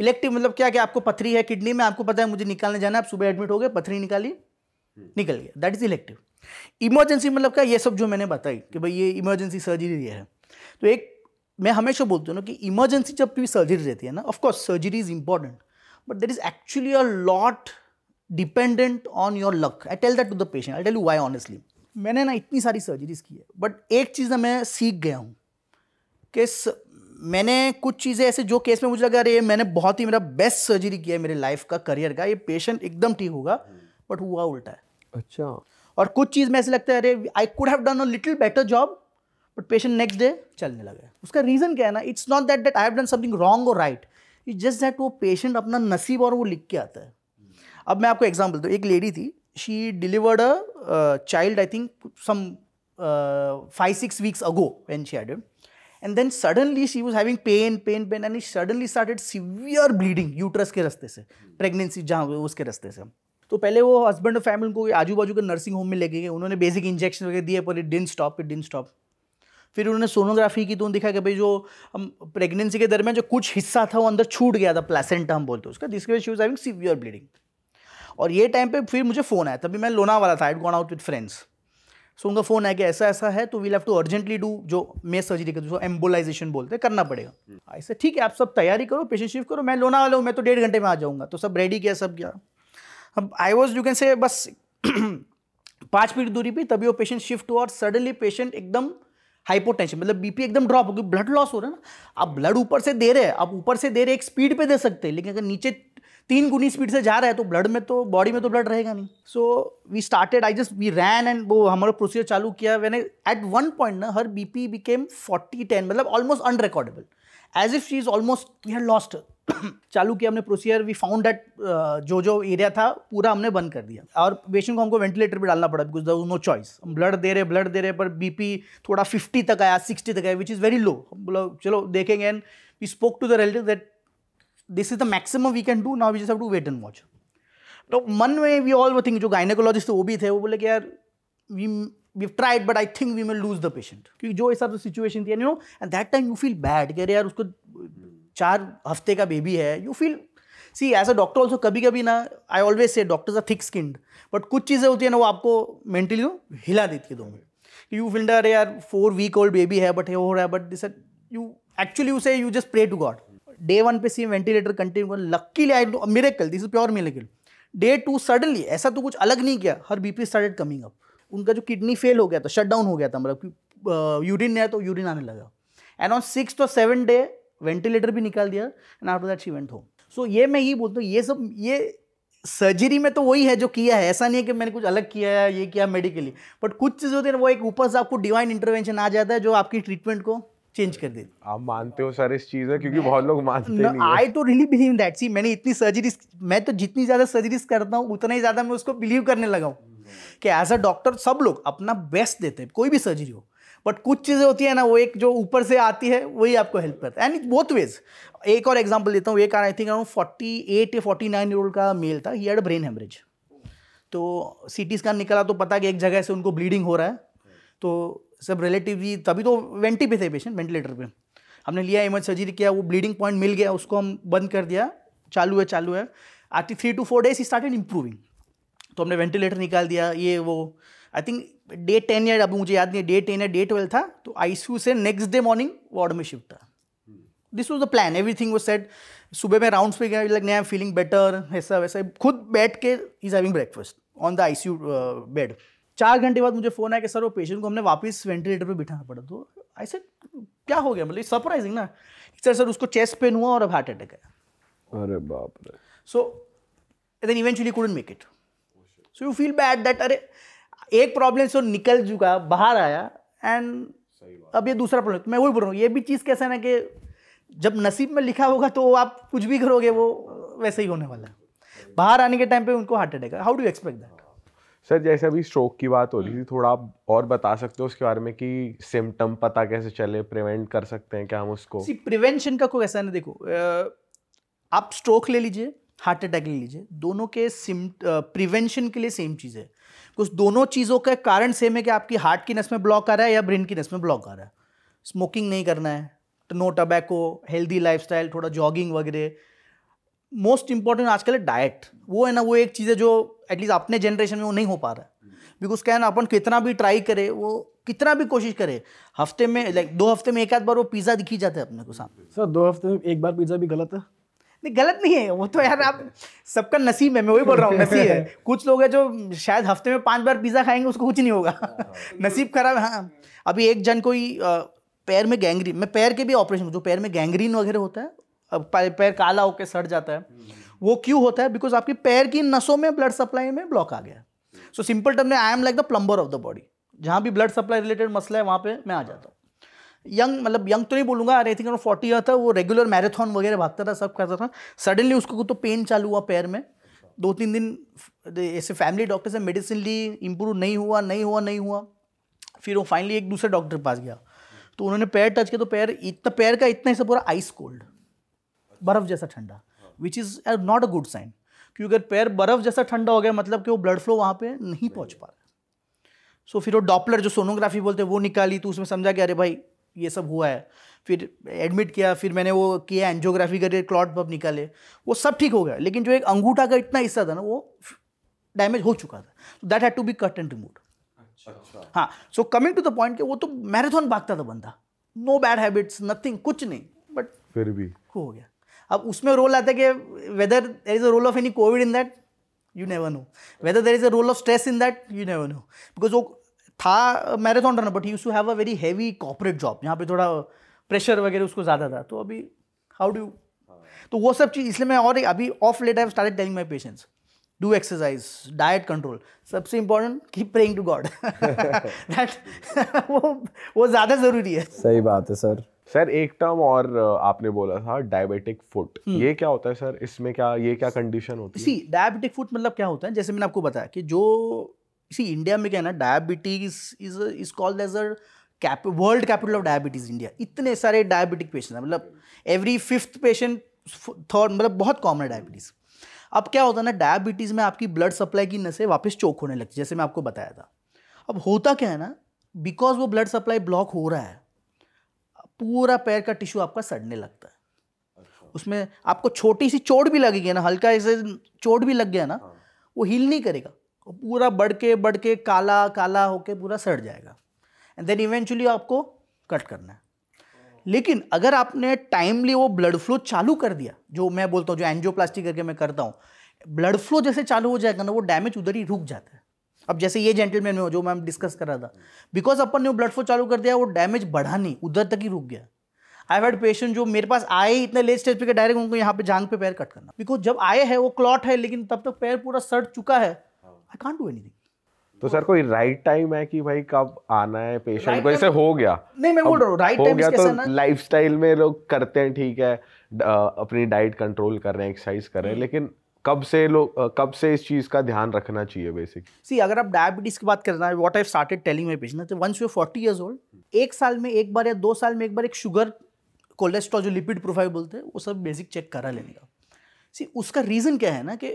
इलेक्टिव मतलब क्या कि आपको पथरी है किडनी में आपको पता है मुझे निकालने जाना है आप सुबह एडमिट हो गए पथरी निकाली निकल गया। दैट इज़ इलेक्टिव इमरजेंसी मतलब क्या? ये सब जो मैंने बताई कि भाई ये इमरजेंसी सर्जरी है। तो एक मैं हमेशा बोलता हूँ ना कि इमरजेंसी जब भी सर्जरी रहती है ना of course surgery is important but there is actually a lot dependent on your luck I tell that to the patient I tell you why honestly मैंने ना इतनी सारी सर्जरीज की है बट एक चीज़ ना मैं सीख गया हूँ कि मैंने कुछ चीज़ें ऐसे जो केस में मुझे लगा, अरे मैंने बहुत ही मेरा बेस्ट सर्जरी किया है मेरे लाइफ का करियर का, ये पेशेंट एकदम ठीक होगा बट हुआ उल्टा है। अच्छा। और कुछ चीज़ में ऐसे लगता है, अरे I could have done a little better job but patient next day चलने लगा उसका रीज़न क्या है ना it's not that that I have done something wrong और राइट इट्स जस्ट दैट वो पेशेंट अपना नसीब और वो लिख के आता है। अब मैं आपको एग्ज़ाम्पल दूँ, एक लेडी थी she delivered a child I think some five six weeks ago when she had and then suddenly she was having pain pain pain and suddenly started severe bleeding uterus के रास्ते से pregnancy जहाँ, उसके रास्ते से। तो पहले वो हस्बैंड और फैमिली उनको आजू बाजू के नर्सिंग होम में लेके गए, उन्होंने बेसिक इंजेक्शन वगैरह दिए, पर it didn't stop it didn't stop फिर उन्होंने सोनोग्राफी की तो उन्होंने दिखा कि भाई जो हम प्रेगनेंसी के दरमियान जो कुछ हिस्सा था वो अंदर छूट गया था प्लेसेंटा हम बोलते उसका, जिसके she was having severe bleeding और ये टाइम पे फिर मुझे फ़ोन आया, तभी मैं लोना वाला था I gone out with friends so उनका फ़ोन आया कि ऐसा ऐसा है तो we'll have to urgently do जो मे सर्जरी करते जो एम्बोलाइजेशन बोलते हैं, करना पड़ेगा. ऐसे ठीक है, आप सब तैयारी करो पेशेंट शिफ्ट करो, मैं लोना वाला हूँ, मैं तो डेढ़ घंटे में आ जाऊँगा. तो सब रेडी किया, सब किया। अब आई वॉज़ यू कैन से बस पाँच मिनट दूरी पे, तभी वो पेशेंट शिफ्ट हुआ और सडनली पेशेंट एकदम हाइपोटेंशन मतलब बीपी एकदम ड्रॉप हो गई ब्लड लॉस हो रहा है ना। आप ब्लड ऊपर से दे रहे हैं, आप ऊपर से दे रहे एक स्पीड पे दे सकते हैं, लेकिन अगर नीचे तीन गुनी स्पीड से जा रहा है तो ब्लड में तो बॉडी में तो ब्लड रहेगा नहीं। So we started I just we ran and वो हमारा प्रोसीजर चालू किया। मैंने एट वन पॉइंट ना, her B P became forty ten मतलब almost unrecordable as if she is almost we had lost चालू किया हमने प्रोसीजर वी फाउंड दैट जो जो एरिया था, पूरा हमने बंद कर दिया। और पेशेंट को हमको वेंटिलेटर भी डालना पड़ा बिकॉज़ नो चॉइस हम ब्लड दे रहे ब्लड दे रहे, पर बीपी थोड़ा फिफ्टी तक आया सिक्सटी तक आया विच इज़ वेरी लो बोलो, चलो, देखेंगे। And we spoke to the relative that this is the maximum we can do now we just have to wait and watch तो मन में वी ऑल वो थिंक जो गायनेकोलॉजिस्ट वो भी थे, वो बोले कि यार we we tried but I think we will lose the patient क्योंकि जो हिसाब से सिचुएशन थी you know and that time you feel bad कह रहे यार, उसको चार हफ़्ते का बेबी है you feel see as a doctor also कभी कभी ना I always say doctors are thick skinned but कुछ चीज़ें होती है ना, वो आपको मेंटली हिला देती है दो में यू फील डर यार फोर वीक ओल्ड बेबी है बट ये हो रहा है but this you actually you say you just pray to God day one पे see ventilator continue luckily I मेरे कल this is pure miracle day two suddenly ऐसा तो कुछ अलग नहीं किया, her BP started coming up उनका जो किडनी फेल हो गया था शट डाउन हो गया था मतलब यूरिन नहीं आया तो यूरिन आने लगा। And on six to seven day ventilator भी निकाल दिया and after that she went home so ये मैं ही बोलता हूँ ये सब ये सर्जरी में तो वही है जो किया है। ऐसा नहीं है कि मैंने कुछ अलग किया है ये किया मेडिकली बट कुछ चीज़ होती है वो एक ऊपर से आपको डिवाइन इंटरवेंशन आ जाता है जो आपकी ट्रीटमेंट को चेंज कर देती आप मानते हो सर इस चीज़ में क्योंकि बहुत लोग मानते नहीं आई तो रियली बिलीव दैट सी मैंने इतनी सर्जरीज मैं तो जितनी ज़्यादा सर्जरीज करता हूँ उतना ही ज़्यादा मैं उसको बिलीव करने लगा हूँ। कि एज अ डॉक्टर सब लोग अपना बेस्ट देते हैं कोई भी सर्जरी हो। बट कुछ चीज़ें होती है ना, वो एक जो ऊपर से आती है, वही आपको हेल्प करता है। एंड बोथ वेज एक और एग्ज़ाम्पल देता हूँ, एक I think around forty eight या फोर्टी नाइन ईयर का मेल था ही हैड ब्रेन हेमरेज तो सी टी स्कैन निकला तो पता कि एक जगह से उनको ब्लीडिंग हो रहा है। तो सब रिलेटिवली तभी तो वेंटी पे थे पेशेंट वेंटिलेटर पे। हमने लिया इमर्ज सर्जरी किया, वो ब्लीडिंग पॉइंट मिल गया, उसको हम बंद कर दिया। चालू है चालू है। आती three two four days he started improving तो हमने वेंटिलेटर निकाल दिया, ये, वो। आई थिंक डे टेन या अभी मुझे याद नहीं डे टेन या डे ट्वेल्व था तो ICU से नेक्स्ट डे मॉर्निंग वार्ड में शिफ्ट था। This was the plan everything वो सेट सुबह में राउंड्स पे गया like I am feeling better ऐसा वैसा। खुद बैठ के is having breakfast on the I bed चार घंटे बाद मुझे फ़ोन आया कि सर वो पेशेंट को हमने वापस वेंटिलेटर पे बिठाना पड़ा। तो आई सेड क्या हो गया? मतलब सरप्राइजिंग ना। सर सर उसको चेस्ट पेन हुआ और अब हार्ट अटैक है अरे बाप रे। So then eventually couldn't make it so you feel bad that अरे एक प्रॉब्लम से निकल चुका बाहर आया एंड अब ये दूसरा प्रॉब्लम मैं वही बोल रहा हूँ ये भी चीज़ कैसा ना कि जब नसीब में लिखा होगा तो आप कुछ भी करोगे वो वैसे ही होने वाला है। बाहर आने के टाइम पे उनको heart attack how do expect that sir जैसे अभी स्ट्रोक की बात हो रही थी थोड़ा आप और बता सकते हो उसके बारे में कि सिम्टम पता कैसे चले प्रिवेंट कर सकते हैं क्या हम उसको? सी प्रिवेंशन का कोई ऐसा नहीं देखो आप स्ट्रोक ले लीजिए हार्ट अटैक ले लीजिए दोनों के सिम प्रिवेंशन के लिए सेम चीज़ है। कुछ दोनों चीज़ों का कारण सेम है कि आपकी हार्ट की नस में ब्लॉक आ रहा है या ब्रेन की नस में ब्लॉक आ रहा है। स्मोकिंग नहीं करना है तो नो टबैको हेल्दी लाइफ थोड़ा जॉगिंग वगैरह। मोस्ट इंपॉर्टेंट आजकल है डाइट वो है ना, वो एक चीज़ है जो एटलीस्ट अपने जनरेशन में वो नहीं हो पा रहा है। बिकॉज़ क्या है ना, अपन कितना भी ट्राई करे, वो कितना भी कोशिश करे, हफ़्ते में लाइक दो हफ़्ते में एक आध बार वो पिज़्ज़ा दिखी जाता है अपने को सामने। सर दो हफ़्ते में एक बार पिज़्ज़ा भी गलत है? नहीं गलत नहीं है वो तो यार आप सबका नसीब है मैं वही बोल रहा हूँ नसीब है। कुछ लोग हैं जो शायद हफ़्ते में पाँच बार पिज़्ज़ा खाएँगे उसको कुछ नहीं होगा। नसीब खराब है। हाँ अभी एक जन कोई पैर में गैंग्रीन मैं पैर के भी ऑपरेशन जो पैर में गैंग्रीन वगैरह होता है अब पैर काला होकर सड़ जाता है वो क्यों होता है? बिकॉज़ आपकी पैर की नसों में ब्लड सप्लाई में ब्लॉक आ गया। सो सिंपल टर्म में I am like the plumber of the body जहाँ भी ब्लड सप्लाई रिलेटेड मसला है वहाँ पे मैं आ जाता हूँ। यंग मतलब यंग तो नहीं बोलूँगा आई थिंक फोर्टी ईयर था वो रेगुलर मैराथन वगैरह भागता था सब करता था। सडनली उसको तो पेन चालू हुआ पैर में। दो तीन दिन ऐसे फैमिली डॉक्टर से मेडिसिन ली इम्प्रूव नहीं हुआ नहीं हुआ नहीं हुआ। फिर वो फाइनली एक दूसरे डॉक्टर के पास गया। तो उन्होंने पैर टच किया तो पैर इतना पैर का इतना ही पूरा आइस कोल्ड बर्फ़ जैसा ठंडा which is not a good sign क्योंकि अगर पैर बर्फ़ जैसा ठंडा हो गया मतलब कि वो ब्लड फ्लो वहाँ पे नहीं पहुँच पा रहा सो so, फिर वो डॉपलर जो सोनोग्राफी बोलते हैं वो निकाली तो उसमें समझा कि अरे भाई ये सब हुआ है। फिर एडमिट किया फिर मैंने वो किया एंजियोग्राफी करके क्लॉट बब निकाले। वो सब ठीक हो गया लेकिन जो एक अंगूठा का इतना हिस्सा था ना वो डैमेज हो चुका था। That had to be cut and remove हाँ so coming to the point कि वो तो मैराथन भागता था बंदा। नो बैड हैबिट्स नथिंग कुछ नहीं बट फिर भी। हो गया। अब उसमें रोल आता है कि whether there is a role of any Covid in that you never know whether there is a role of stress in that you never know because वो था marathon runner but use to have a very heavy corporate job यहाँ पे थोड़ा pressure वगैरह उसको ज़्यादा था। तो अभी हाउ डू तो वो सब चीज़ इसलिए मैं और अभी of late I started telling my patients do exercise diet control सबसे important keep praying to God that वो वो ज़्यादा ज़रूरी है। सही बात है सर। सर एक टर्म और आपने बोला था डायबिटिक फुट ये क्या होता है सर? इसमें क्या ये क्या कंडीशन होती है? सी डायबिटिक फ़ूड मतलब क्या होता है? जैसे मैंने आपको बताया कि जो सी इंडिया में क्या है ना diabetes is is called as a cap world capital of diabetes India इतने सारे डायबिटिक पेशेंट हैं मतलब एवरी फिफ्थ पेशेंट थर्ड मतलब बहुत कॉमन है डायबिटीज़ अब क्या होता है ना डायबिटीज़ में आपकी ब्लड सप्लाई की नसें वापस चोक होने लगती है जैसे मैं आपको बताया था. अब होता क्या है ना बिकॉज़ वो ब्लड सप्लाई ब्लॉक हो रहा है पूरा पैर का टिश्यू आपका सड़ने लगता है. उसमें आपको छोटी सी चोट भी लगेगी ना हल्का ऐसे चोट भी लग गया ना वो हील नहीं करेगा. पूरा बढ़ के बढ़ के काला काला होके पूरा सड़ जाएगा। एंड देन इवेंचुअली आपको कट करना है। लेकिन अगर आपने टाइमली वो ब्लड फ्लो चालू कर दिया, जो मैं बोलता हूँ, जो एंजियोप्लास्टी करके मैं करता हूँ ब्लड फ्लो जैसे चालू हो जाएगा ना, वो डैमेज उधर ही रुक जाता है। अब जैसे ये जेंटलमैन में हो, जो मैं डिस्कस कर रहा था बिकॉज़ अपन ने वो ब्लड फ्लो चालू कर दिया, वो डैमेज बढ़ा नहीं, उधर तक ही रुक गया। आई हैड पेशेंट जो मेरे पास आए इतने लेट स्टेज पे डायरेक्ट उनको यहाँ पे जांग पे पैर कट करना। बिकॉज़ जब आए हैं, वो क्लॉट है, लेकिन तब तक पैर पूरा सड़ चुका है आई कांट डू एनीथिंग तो सर कोई राइट टाइम है कि भाई कब आना है? पेशेंट Right को जैसे हो गया। नहीं मैं बोल रहा हूँ राइट हो टाइम गया तो ना लाइफस्टाइल में लोग करते हैं ठीक है। अपनी डाइट कंट्रोल कर रहे हैं एक्सरसाइज कर रहे हम्म। हैं लेकिन कब से लोग कब से इस चीज़ का ध्यान रखना चाहिए बेसिक सी अगर आप डायबिटीज़ की बात करना है what I started telling my patient once you 40 years old एक साल में एक बार या दो साल में एक बार एक शुगर कोलेस्ट्रॉल जो लिपिड प्रोफ़ाइल बोलते हैं वो सब बेसिक चेक करा लेने का। सी उसका रीज़न क्या है ना कि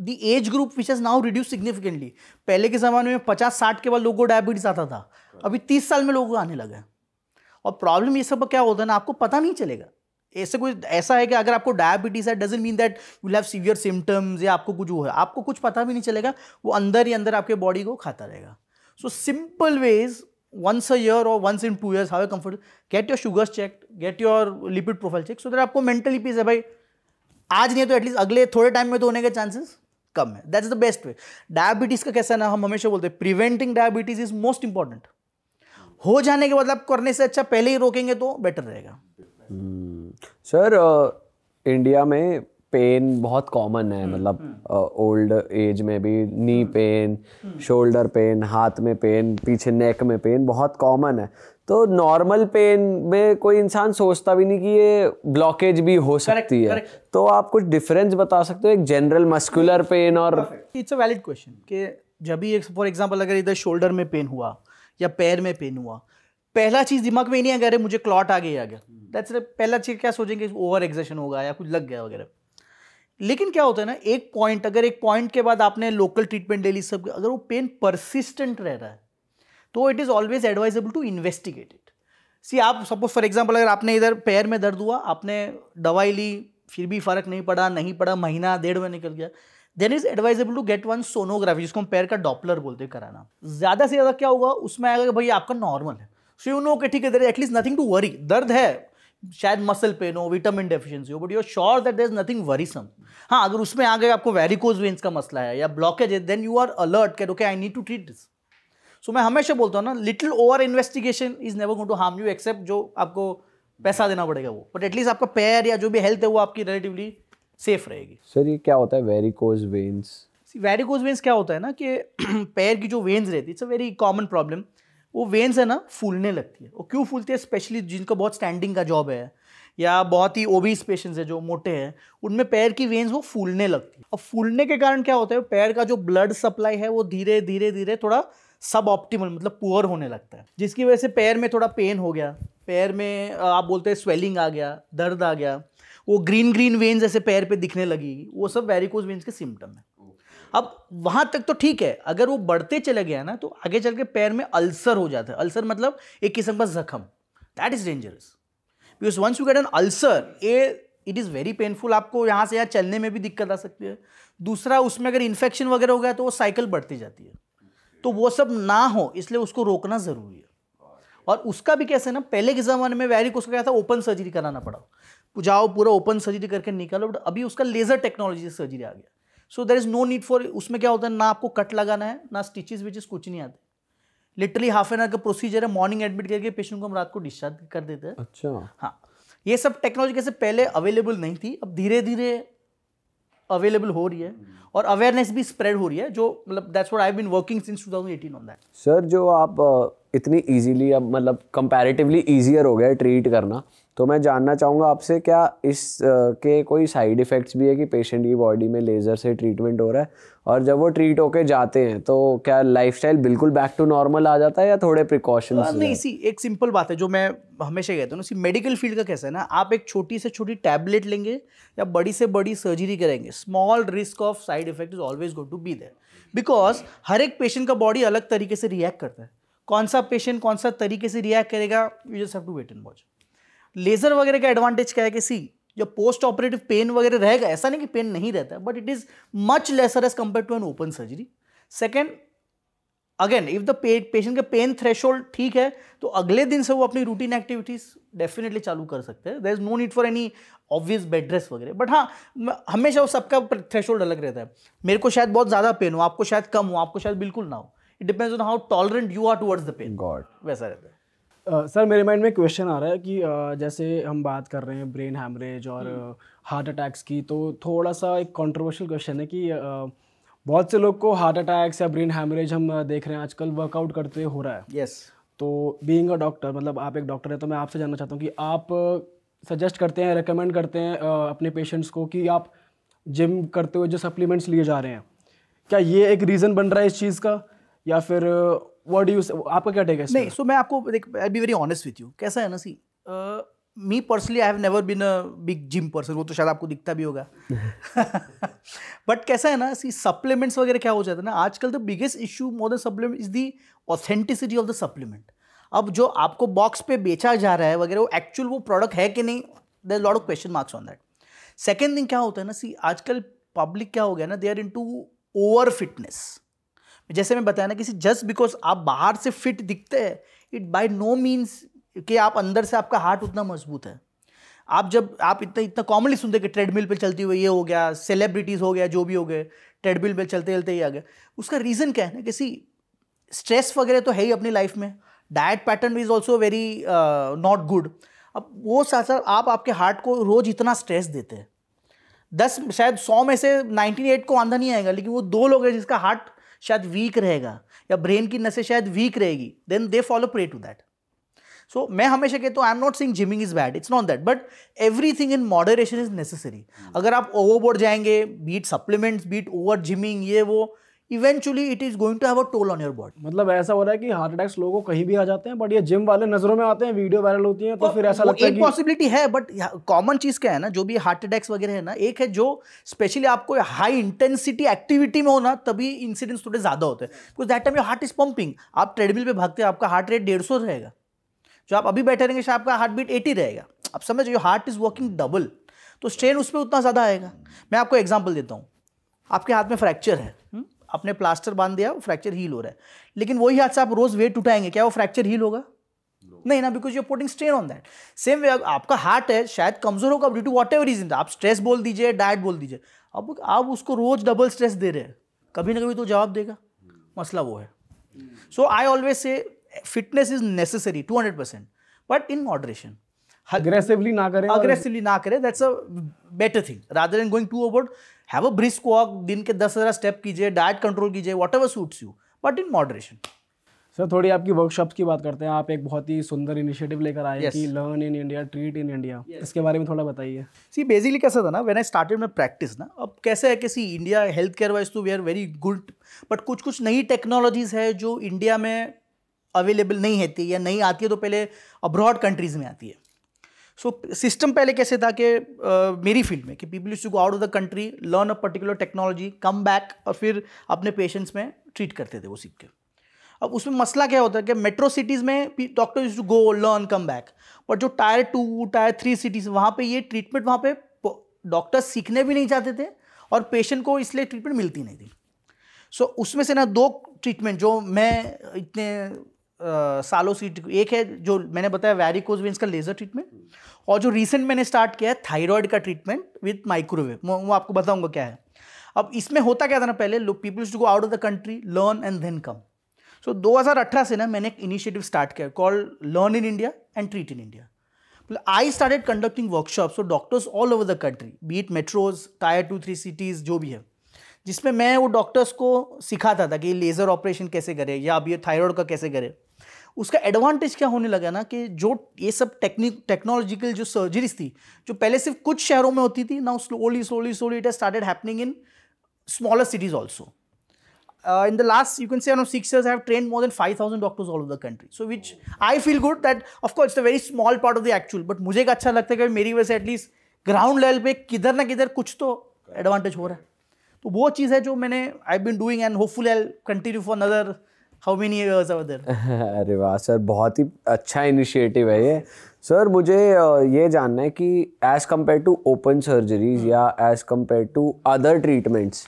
the age group which has now reduce significantly पहले के ज़माने में पचास, साठ के बाद लोगों को डायबिटीज़ आता था। अभी तीस साल में लोगों को आने लगा है। और प्रॉब्लम ये सब क्या होता है ना, आपको पता नहीं चलेगा। ऐसे कोई, ऐसा है कि अगर आपको डायबिटीज़ है doesn't mean that you have severe symptoms या आपको कुछ वो है। आपको कुछ पता भी नहीं चलेगा, वो अंदर ही अंदर आपके बॉडी को खाता रहेगा। So simple ways once a year or once in two years however comfortable, get your sugars checked, get your lipid profile checked, so that आपको mentally peace है भाई। आज नहीं तो एटलीस्ट अगले थोड़े टाइम में तो होने के चांसेस कम है। That's the best way diabetes का कैसा ना हम हमेशा बोलते हैं preventing diabetes is most important हो जाने के बाद आप करने से अच्छा पहले ही रोकेंगे तो बेटर रहेगा। सर इंडिया में पेन बहुत कॉमन है मतलब ओल्ड एज में भी नी पेन शोल्डर पेन हाथ में पेन पीछे नेक में पेन बहुत कॉमन है। तो नॉर्मल पेन में कोई इंसान सोचता भी नहीं कि ये ब्लॉकेज भी हो सकती है। correct. तो आप कुछ डिफरेंस बता सकते हो एक जनरल मस्कुलर पेन और इट्स अ वैलिड क्वेश्चन कि जब भी फॉर एग्जांपल अगर इधर शोल्डर में पेन हुआ या पैर में पेन हुआ पहला चीज़ दिमाग में ही नहीं आ गया अरे मुझे क्लॉट आ गया आ गया। दैट्स पहला चीज़ क्या सोचेंगे ओवर एग्जेशन होगा या कुछ लग गया वगैरह। लेकिन क्या होता है ना एक पॉइंट अगर एक पॉइंट के बाद आपने लोकल ट्रीटमेंट ले ली सब अगर वो पेन परसिस्टेंट रह रहा है तो it is always advisable to investigate it see आप सपोज़ फॉर एग्ज़ाम्पल अगर आपने इधर पैर में दर्द हुआ, आपने दवाई ली, फिर भी फ़र्क नहीं पड़ा नहीं पड़ा, महीना, डेढ़ में निकल गया then is advisable to get one sonography जिसको हम पैर का डॉपलर बोलते हैं कराना। ज़्यादा से ज़्यादा क्या होगा, उसमें आएगा कि भाई, आपका नॉर्मल है। सो यू नो कि ठीक है there at least nothing to worry दर्द है, शायद मसल पेन हो विटामिन डेफिशिएंसी हो but you are sure that there is nothing worrisome हाँ अगर उसमें आ गए आपको वेरिकोज वेन्स का मसला है, या ब्लॉकेज है then you are alert cat okay I need to treat this so मैं हमेशा बोलता हूँ ना little over investigation is never going to harm you except जो आपको पैसा देना पड़ेगा वो। बट एटलीस्ट आपका पैर या जो भी हेल्थ है वो आपकी रिलेटिवली सेफ़ रहेगी। सर ये क्या होता है? वेरिकोज वेन्स वेरिकोज वेन्स क्या होता है ना कि पैर की जो वेन्स रहती है it's a very common problem वो वेन्स है ना फूलने लगती है। वो क्यों फूलती है? स्पेशली जिनका बहुत स्टैंडिंग का जॉब है या बहुत ही ओबीस पेशेंट्स है जो मोटे हैं उनमें पैर की वेन्स वो फूलने लगती है। अब फूलने के कारण क्या होता है? पैर का जो ब्लड सप्लाई है वो धीरे धीरे धीरे थोड़ा सब ऑप्टिमल मतलब पुअर होने लगता है। जिसकी वजह से पैर में थोड़ा पेन हो गया पैर में आप बोलते हैं स्वेलिंग आ गया दर्द आ गया वो ग्रीन ग्रीन वेन्स ऐसे पैर पे दिखने लगी वो सब वेरिकोज वेन्स के सिम्टम है। अब वहाँ तक तो ठीक है अगर वो बढ़ते चले गया ना तो आगे चल के पैर में अल्सर हो जाता है। अल्सर मतलब एक किस्म का जख्म। That is dangerous because once you get an ulcer a it is very painful आपको यहाँ से यहाँ चलने में भी दिक्कत आ सकती है। दूसरा उसमें अगर इन्फेक्शन वगैरह हो गया तो वो साइकिल बढ़ती जाती है। तो वो सब ना हो इसलिए उसको रोकना ज़रूरी है। और उसका भी कैसे ना पहले के ज़माने में वैरिक उसका क्या था ओपन सर्जरी कराना पड़ा। जाओ पूरा ओपन सर्जरी करके निकालो बट अभी उसका लेज़र टेक्नोलॉजी से सर्जरी आ गया। So there is no need for उसमें क्या होता है ना आपको कट लगाना है ना स्टिचेस विचेस कुछ नहीं आते। लिटरली हाफ़ एन आवर का प्रोसीजर है मॉर्निंग एडमिट करके पेशेंट को हम रात को डिस्चार्ज कर देते हैं। अच्छा। हाँ। ये सब टेक्नोलॉजी कैसे पहले अवेलेबल नहीं थी अब धीरे धीरे अवेलेबल हो रही है और अवेयरनेस भी स्प्रेड हो रही है, जो मतलब that's what I been working since 2018 on that sir जो आप इतनी इजीली अब मतलब कंपैरेटिवली इजियर हो गया ट्रीट करना तो मैं जानना चाहूँगा आपसे क्या इस के कोई साइड इफ़ेक्ट्स भी है कि पेशेंट की बॉडी में लेज़र से ट्रीटमेंट हो रहा है? और जब वो ट्रीट होके जाते हैं तो क्या लाइफस्टाइल बिल्कुल बैक टू नॉर्मल आ जाता है या थोड़े प्रिकॉशन नहीं सी एक सिंपल बात है जो मैं हमेशा कहता हूँ ना सी मेडिकल फ़ील्ड का कैसा है ना आप एक छोटी से छोटी टैबलेट लेंगे या बड़ी से बड़ी सर्जरी करेंगे small risk of side effect is always going to be there because हर एक पेशेंट का बॉडी अलग तरीके से रिएक्ट करता है। कौन सा पेशेंट कौन सा तरीके से रिएक्ट करेगा you just have to wait and watch laser वगैरह का एडवांटेज क्या है कि सी जो पोस्ट ऑपरेटिव पेन वगैरह रहेगा ऐसा नहीं कि पेन नहीं रहता है but it is much lesser as compare to an open surgery second again if the patient का पेन थ्रेशोल्ड ठीक है तो अगले दिन से वो अपनी रूटीन एक्टिविटीज़ डेफिनेटली चालू कर सकते हैं। There is no need for any obvious bed rest वगैरह। बट हाँ हमेशा वो सबका थ्रेशोल्ड अलग रहता है। मेरे को शायद बहुत ज़्यादा पेन हो आपको शायद कम हो आपको शायद बिल्कुल ना हो। It depends on how tolerant you are towards the pain God वैसा रहता है। सर मेरे माइंड में क्वेश्चन आ रहा है कि अ, जैसे हम बात कर रहे हैं ब्रेन हैमरेज और हार्ट अटैक्स की तो थोड़ा सा एक कंट्रोवर्शियल क्वेश्चन है कि अ, बहुत से लोग को हार्ट अटैक्स या ब्रेन हैमरेज हम देख रहे हैं आजकल वर्कआउट करते हुए हो रहा है। Yes yes. तो बीइंग अ डॉक्टर मतलब आप एक डॉक्टर हैं तो मैं आपसे जानना चाहता हूँ कि आप सजेस्ट करते हैं रेकमेंड करते हैं अपने पेशेंट्स को कि आप जिम करते हुए जो सप्लीमेंट्स लिए जा रहे हैं क्या ये एक रीज़न बन रहा है इस चीज़ का? या फिर व्हाट डू यू आपका क्या टेक है नहीं सो मैं आपको I be very honest with you कैसा है ना see me personally I have never been a big gym person वो तो शायद आपको दिखता भी होगा. बट कैसा है ना सी सप्लीमेंट्स वगैरह क्या हो जाता है ना, आजकल the biggest issue more than supplement is the authenticity of the supplement अब जो आपको बॉक्स पे बेचा जा रहा है वगैरह, वो एक्चुअल वो प्रोडक्ट है कि नहीं there lot of question marks on that second thing क्या होता है ना सी आजकल पब्लिक क्या हो गया ना they are into over fitness जैसे मैं बताया ना, किसी जस्ट बिकॉज़ आप बाहर से फिट दिखते हैं इट बाय नो मीन्स कि आप अंदर से आपका हार्ट उतना मज़बूत है। आप जब, आप इतना इतना कॉमनली सुनते कि ट्रेडमिल पे चलती हुई ये हो गया सेलिब्रिटीज़ हो गया, जो भी हो गए ट्रेडमिल पे चलते चलते ही आ गया उसका रीज़न क्या है ना, किसी स्ट्रेस वगैरह तो है ही अपनी लाइफ में। Diet pattern is also very not good अब वो साथ साथ आप, आपके हार्ट को रोज़ इतना स्ट्रेस देते हैं। दस, शायद सौ में से नाइन्टी एट को आंधा नहीं आएगा, लेकिन वो दो लोग हैं जिसका हार्ट शायद वीक रहेगा या ब्रेन की नसें शायद वीक रहेगी then they fall prey to that so मैं हमेशा कहता हूँ I am not saying gymming is bad it's not that but everything in moderation is necessary अगर आप ओवरबोर्ड जाएँगे be it supplements be it over gymming ये वो eventually it is going to have a toll on your body मतलब ऐसा हो रहा है कि हार्ट अटैक्स लोगों को कहीं भी आ जाते हैं बट ये जिम वाले नज़रों में आते हैं वीडियो वायरल होती है तो फिर ऐसा लगता है एक पॉसिबिलिटी है बट कॉमन चीज़ क्या है ना जो भी हार्ट अटैक्स वगैरह है ना एक है जो स्पेशली आपको हाई इंटेंसिटी एक्टिविटी में होना तभी इंसिडेंट्स थोड़े ज़्यादा होते हैं। Because that time your heart is pumping आप ट्रेडमिल पे भागते हैं आपका हार्ट रेट डेढ़ सौ रहेगा। जो आप अभी बैठे रहेंगे शायद आपका हार्ट बीट एटी रहेगा। आप समझ your heart is working double तो स्ट्रेन उस पर उतना ज़्यादा आएगा। मैं आपको एग्ज़ाम्पल देता हूँ। आपके हाथ में फ्रैक्चर हुँ? आपने प्लास्टर बाँध दिया फ्रैक्चर हील हो रहा है। लेकिन वही हाथ से आप रोज वेट उठाएँगे क्या वो फ्रैक्चर हील होगा? नहीं ना because you putting strain on that same way आपका हार्ट है शायद कमज़ोर होगा due to whatever reason आप स्ट्रेस बोल दीजिए डाइट बोल दीजिए। अब आप उसको रोज डबल स्ट्रेस दे रहे हैं कभी ना कभी तो जवाब देगा। मसला वो है। So I always say fitness is necessary to hundred percent but in moderation aggressively ना करें अग्रेसिवली ना करें that's a better thing rather than going to overboard have a brisk walk दिन के दस हज़ार स्टेप कीजिए डाइट कंट्रोल कीजिए whatever suits you but in moderation sir थोड़ी आपकी वर्कशॉप्स की बात करते हैं। आप एक बहुत ही सुंदर इनिशिएटिव लेकर आए Yes. कि learn in India treat in India इसके बारे में थोड़ा बताइए। सी बेसिकली कैसा था ना when I started my practice ना अब कैसे है कि see India health care wise तो we are very good but कुछ कुछ नई टेक्नोलॉजीज़ है जो इंडिया में अवेलेबल नहीं रहती या नहीं आती है तो पहले अब्रॉड कंट्रीज़ में आती है। सो सिस्टम पहले कैसे था कि मेरी फ़ील्ड में कि people to go out of the country learn a particular technology come back और फिर अपने पेशेंट्स में ट्रीट करते थे वो सीख के। अब उसमें मसला क्या होता है कि मेट्रो सिटीज़ में doctor use to go learn come back but जो tier two tier three cities वहाँ पे ये ट्रीटमेंट वहाँ पे डॉक्टर सीखने भी नहीं चाहते थे और पेशेंट को इसलिए ट्रीटमेंट मिलती नहीं थी। सो so, उसमें से ना दो ट्रीटमेंट जो मैं इतने सालों से एक है जो मैंने बताया वैरिकोज वेंस का लेज़र ट्रीटमेंट और जो रिसेंट मैंने स्टार्ट किया है थायराइड का ट्रीटमेंट विथ माइक्रोवेव वो आपको बताऊँगा क्या है। अब इसमें होता क्या था ना पहले, लोग peoples to go out of the country learn and then come so 2018 से ना मैंने एक इनिशिएटिव स्टार्ट किया called learn in India and treat in India I started conducting workshop so doctors all over the country be it metros tier two three cities जो भी है, जिसमें मैं वो डॉक्टर्स को सिखाता था कि लेज़र ऑपरेशन कैसे करें, या अब ये थायराइड का कैसे करें। उसका एडवांटेज क्या होने लगा ना कि जो ये सब टेक्निक टेक्नोलॉजिकल जो सर्जरीज थी जो पहले सिर्फ़ कुछ शहरों में होती थी now slowly slowly slowly it started happening in smaller cities also uh, in the last you can say around six years i have trained more than 5000 doctors all over the country. So which i feel good that of course it's a very small part of मुझे एक अच्छा लगता है कि मेरी वजह से at least ground level पे किधर ना किधर कुछ तो एडवांटेज हो रहा है। तो वो चीज़ है जो मैंने I been doing and hopefully I continue for another how many years our there अरे वाह सर बहुत ही अच्छा इनिशिएटिव है ये। सर मुझे ये जानना है कि as compare to open surgeries या as compare to other treatments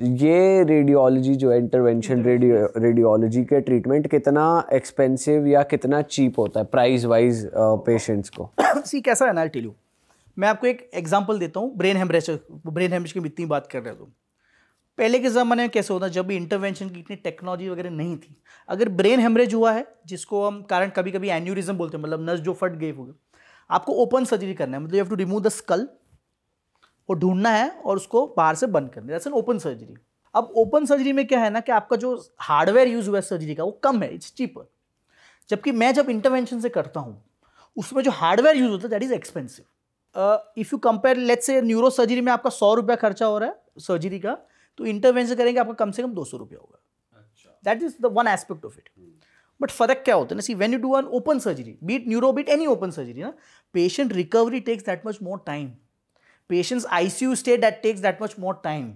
ये रेडियोलॉजी जो इंटरवेंशन रेडियो रेडियोलॉजी के ट्रीटमेंट कितना एक्सपेंसिव या कितना चीप होता है प्राइस वाइज पेशेंट्स को? सी कैसा है ना टेल यू मैं आपको एक एग्जांपल देता हूँ ब्रेन हेमरेज ब्रेन हेमरेज की इतनी बात कर रहे हो पहले के ज़माने में कैसे होता जब भी इंटरवेंशन की इतनी टेक्नोलॉजी वगैरह नहीं थी। अगर ब्रेन हेमरेज हुआ है, जिसको हम कारण कभी कभी एन्यूरिज्म बोलते हैं मतलब नस जो फट गई होगी आपको ओपन सर्जरी करना है। मतलब you have to remove the skull वो ढूंढना है और उसको बाहर से बंद करना है। ओपन सर्जरी अब ओपन सर्जरी में क्या है ना कि आपका जो हार्डवेयर यूज़ हुआ है सर्जरी का, वो कम है इट्स चीपर जबकि मैं जब इंटरवेंशन से करता हूँ, उसमें जो हार्डवेयर यूज़ होता है that is expensive if you compare let's say neuro surgery में आपका सौ रुपया खर्चा हो रहा है सर्जरी का तो इंटरवेंशन करेंगे आपका कम से कम दो सौ रुपया होगा। That is the one aspect of it but फ़र्क क्या होता है ना? See when you do an open surgery be it neuro be it any open surgery ना patient recovery takes that much more time patients ICU stay that takes that much more time